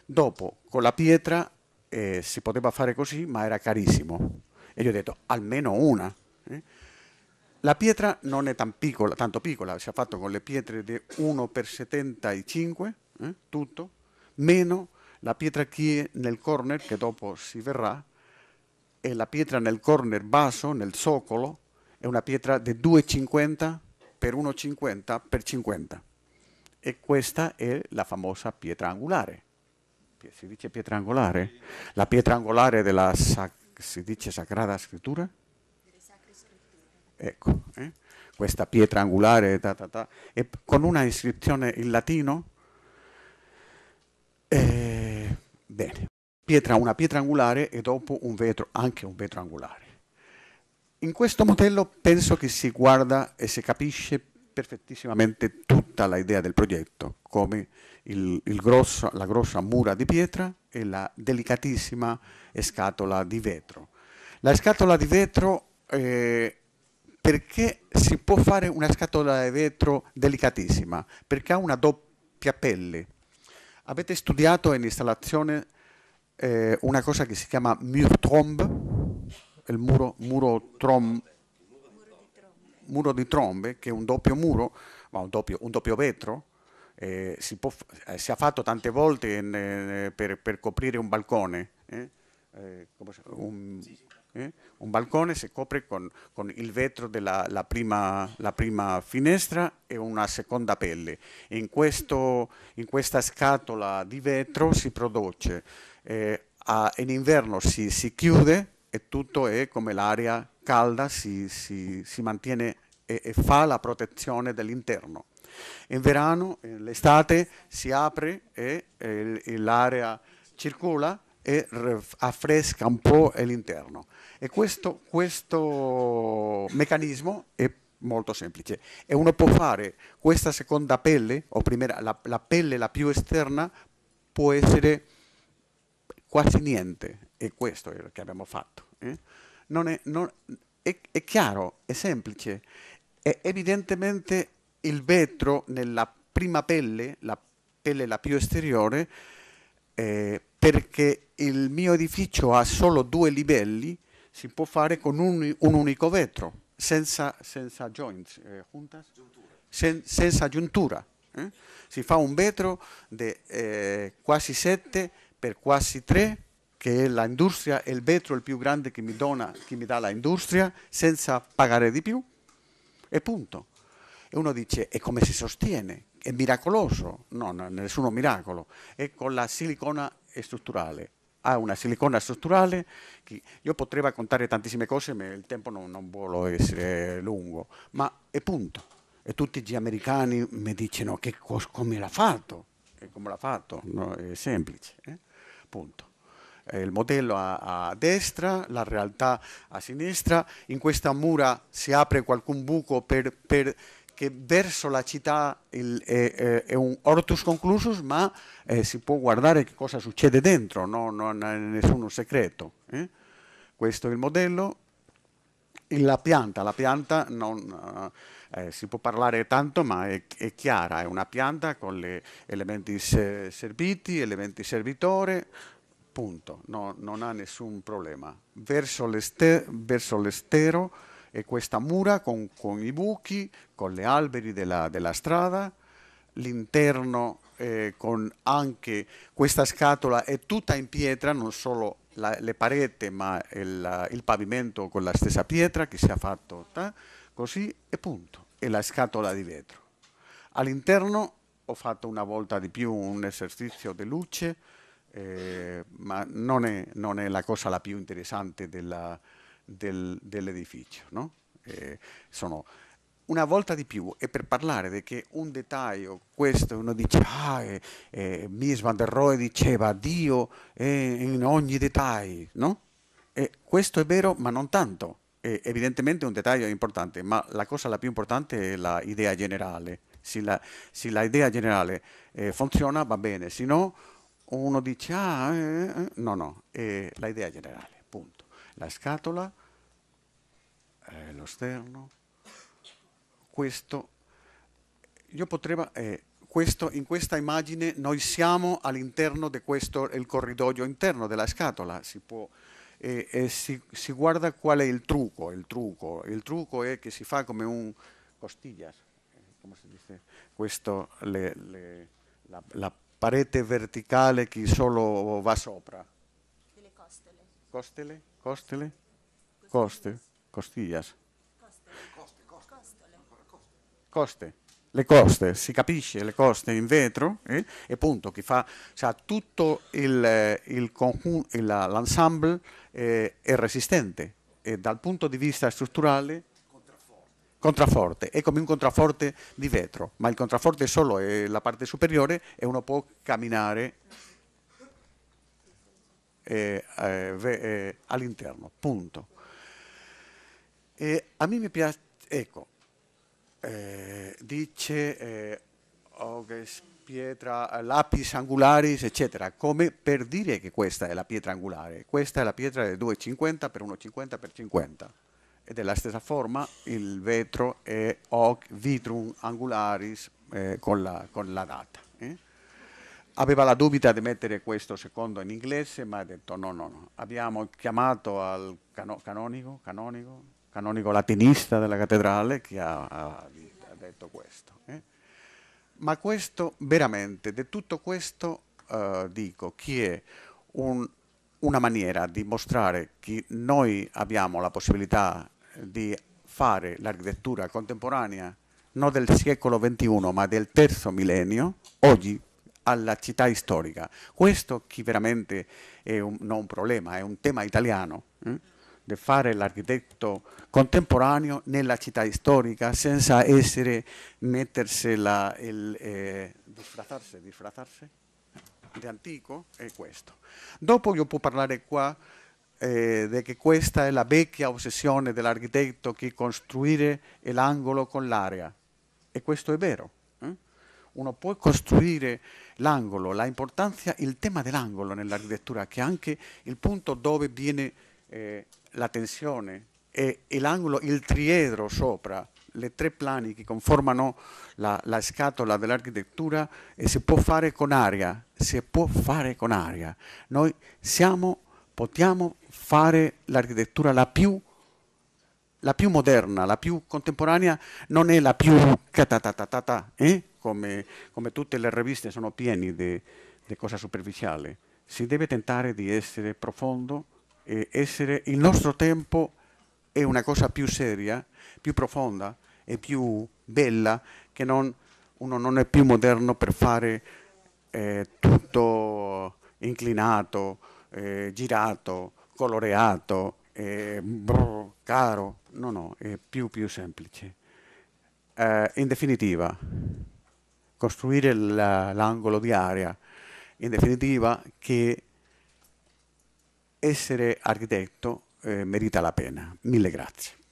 Dopo, con la pietra eh, si poteva fare così, ma era carissimo. E io ho detto, almeno una. Eh? La pietra non è tan piccola, tanto piccola, si è fatto con le pietre di 1 per 75, eh? tutto, meno la pietra che è nel corner, che dopo si verrà, e la pietra nel corner basso, nel zoccolo, è una pietra di 2,50 per 1,50 per 50. E questa è la famosa pietra angolare. Si dice pietra angolare? La pietra angolare della si dice Sagrada Scrittura? Ecco, eh? questa pietra angolare ta, ta, ta, e con una iscrizione in latino. Eh, bene, pietra, una pietra angolare e dopo un vetro, anche un vetro angolare. In questo modello penso che si guarda e si capisce perfettissimamente tutta l'idea del progetto, come il, il grosso, la grossa mura di pietra e la delicatissima scatola di vetro. La scatola di vetro, eh, perché si può fare una scatola di vetro delicatissima, perché ha una doppia pelle. Avete studiato in installazione eh, una cosa che si chiama mur il muro, muro, trom, muro di trombe, che è un doppio muro, ma un doppio, un doppio vetro, eh, si, può, eh, si, è fatto tante volte in, eh, per, per, coprire un balcone. Eh? Eh, un, eh? un, balcone si copre con, con il vetro della la prima, la prima, finestra e una seconda pelle. In, questo, in questa scatola di vetro si produce, in inverno si, si, chiude e tutto è come l'aria calda si, si, si mantiene e, e fa la protezione dell'interno. In verano, l'estate, si apre e, e l'area circola e affresca un po' l'interno. E questo, questo meccanismo è molto semplice e uno può fare questa seconda pelle, o primera, la, la pelle la più esterna, può essere quasi niente, e questo è che abbiamo fatto. Eh? Non è, non, è, è chiaro, è semplice, e evidentemente il vetro nella prima pelle, la pelle la più esteriore, eh, perché il mio edificio ha solo due livelli, si può fare con un, un unico vetro, senza, senza joints, eh, Sen, senza giuntura. Eh? Si fa un vetro di eh, quasi 7 per quasi 3 che è l'industria, è il vetro il più grande che mi, dona, che mi dà l'industria, senza pagare di più, e punto. E uno dice, e come si sostiene? È miracoloso? No, no nessuno miracolo. È con la silicona strutturale. Ha una silicona strutturale che io potrei raccontare tantissime cose, ma il tempo non, non vuole essere lungo. Ma è punto. E tutti gli americani mi dicono che come l'ha fatto? E come l'ha fatto? No, è semplice. Eh? Punto il modello a, a, destra, la realtà a sinistra, in questa mura si apre qualcun buco per, per che verso la città il, è, è, un ortus conclusus, ma eh, si può guardare che cosa succede dentro, no? non è nessun segreto. Eh? Questo è il modello. La pianta, la pianta non, eh, si può parlare tanto, ma è, è, chiara, è una pianta con gli elementi serviti, elementi servitore, punto, no, non ha nessun problema. Verso, l'este, verso l'estero e questa mura con, con, i buchi, con gli alberi della, della strada, l'interno eh, con anche questa scatola è tutta in pietra, non solo la, le pareti ma il, il, pavimento con la stessa pietra che si è fatto ta, così e punto, e la scatola di vetro. All'interno ho fatto una volta di più un esercizio di luce, eh, ma non è, non è, la cosa la più interessante dell'edificio. No? Eh, una volta di più e per parlare di che un dettaglio, questo uno dice, ah, eh, eh, Mies van der Rohe diceva Dio è in ogni dettaglio, no? E questo è vero, ma non tanto. E evidentemente un dettaglio è importante, ma la cosa la più importante è l'idea generale. Se la, se la idea generale eh, funziona va bene, se no uno dice, ah, eh, eh, no, no, è l'idea generale, punto. La scatola, eh, lo sterno, questo, io potrei, eh, questo, in questa immagine noi siamo all'interno di questo, il corridoio interno della scatola, si può, e, e si, si, guarda qual è il trucco, il trucco, il trucco è che si fa come un costillas, eh, come si dice, questo, le, le, la, la parete verticale che solo va sopra. Delle costele. Costele? Costele? Coste? Costillas. Coste. Coste. Le coste, si capisce, le coste in vetro eh? e punto, che fa, cioè, tutto il, il l'ensemble eh, è resistente e dal punto di vista strutturale contrafforte, è come un contrafforte di vetro, ma il contrafforte solo è la parte superiore e uno può camminare eh, eh, eh, all'interno, punto. E a me mi piace, ecco, eh, dice eh, Oges, pietra, lapis angularis, eccetera, come per dire che questa è la pietra angolare, questa è la pietra del 2,50 per 1,50 per 50 e della stessa forma il vetro è hoc vitrum angularis eh, con, la, con, la, data. Eh? Aveva la dubita di mettere questo secondo in inglese, ma ha detto no, no, no. Abbiamo chiamato al cano, canonico, canonico, canonico latinista della cattedrale che ha, ha, detto questo. Eh? Ma questo veramente, di tutto questo uh, dico che è un, una maniera di mostrare che noi abbiamo la possibilità di fare l'architettura contemporanea non del secolo XXI ma del terzo millennio, oggi alla città storica. Questo che veramente è un, non un problema, è un tema italiano, eh? di fare l'architetto contemporaneo nella città storica senza essere, mettersi la, il, eh, disfrazzarsi, disfrazzarsi di antico, è questo. Dopo io può parlare qua eh, di che questa è la vecchia ossessione dell'architetto che costruire l'angolo con l'area. E questo è vero. Eh? Uno può costruire l'angolo, la importanza, il tema dell'angolo nell'architettura, che è anche il punto dove viene eh, la tensione e, e l'angolo, il triedro sopra, le tre plani che conformano la, la scatola dell'architettura e si può fare con aria, si può fare con aria. Noi siamo, possiamo fare l'architettura la più, la più moderna, la più contemporanea, non è la più catatatata, eh? come, come tutte le riviste sono piene di cose superficiali. Si deve tentare di essere profondo e essere il nostro tempo è una cosa più seria, più profonda e più bella che non, uno non è più moderno per fare eh, tutto inclinato, eh, girato, coloreato, eh, brr, caro, no, no, è più, più semplice. Eh, in definitiva, costruire l'angolo di area, in definitiva che essere architetto eh, merita la pena. Mille grazie.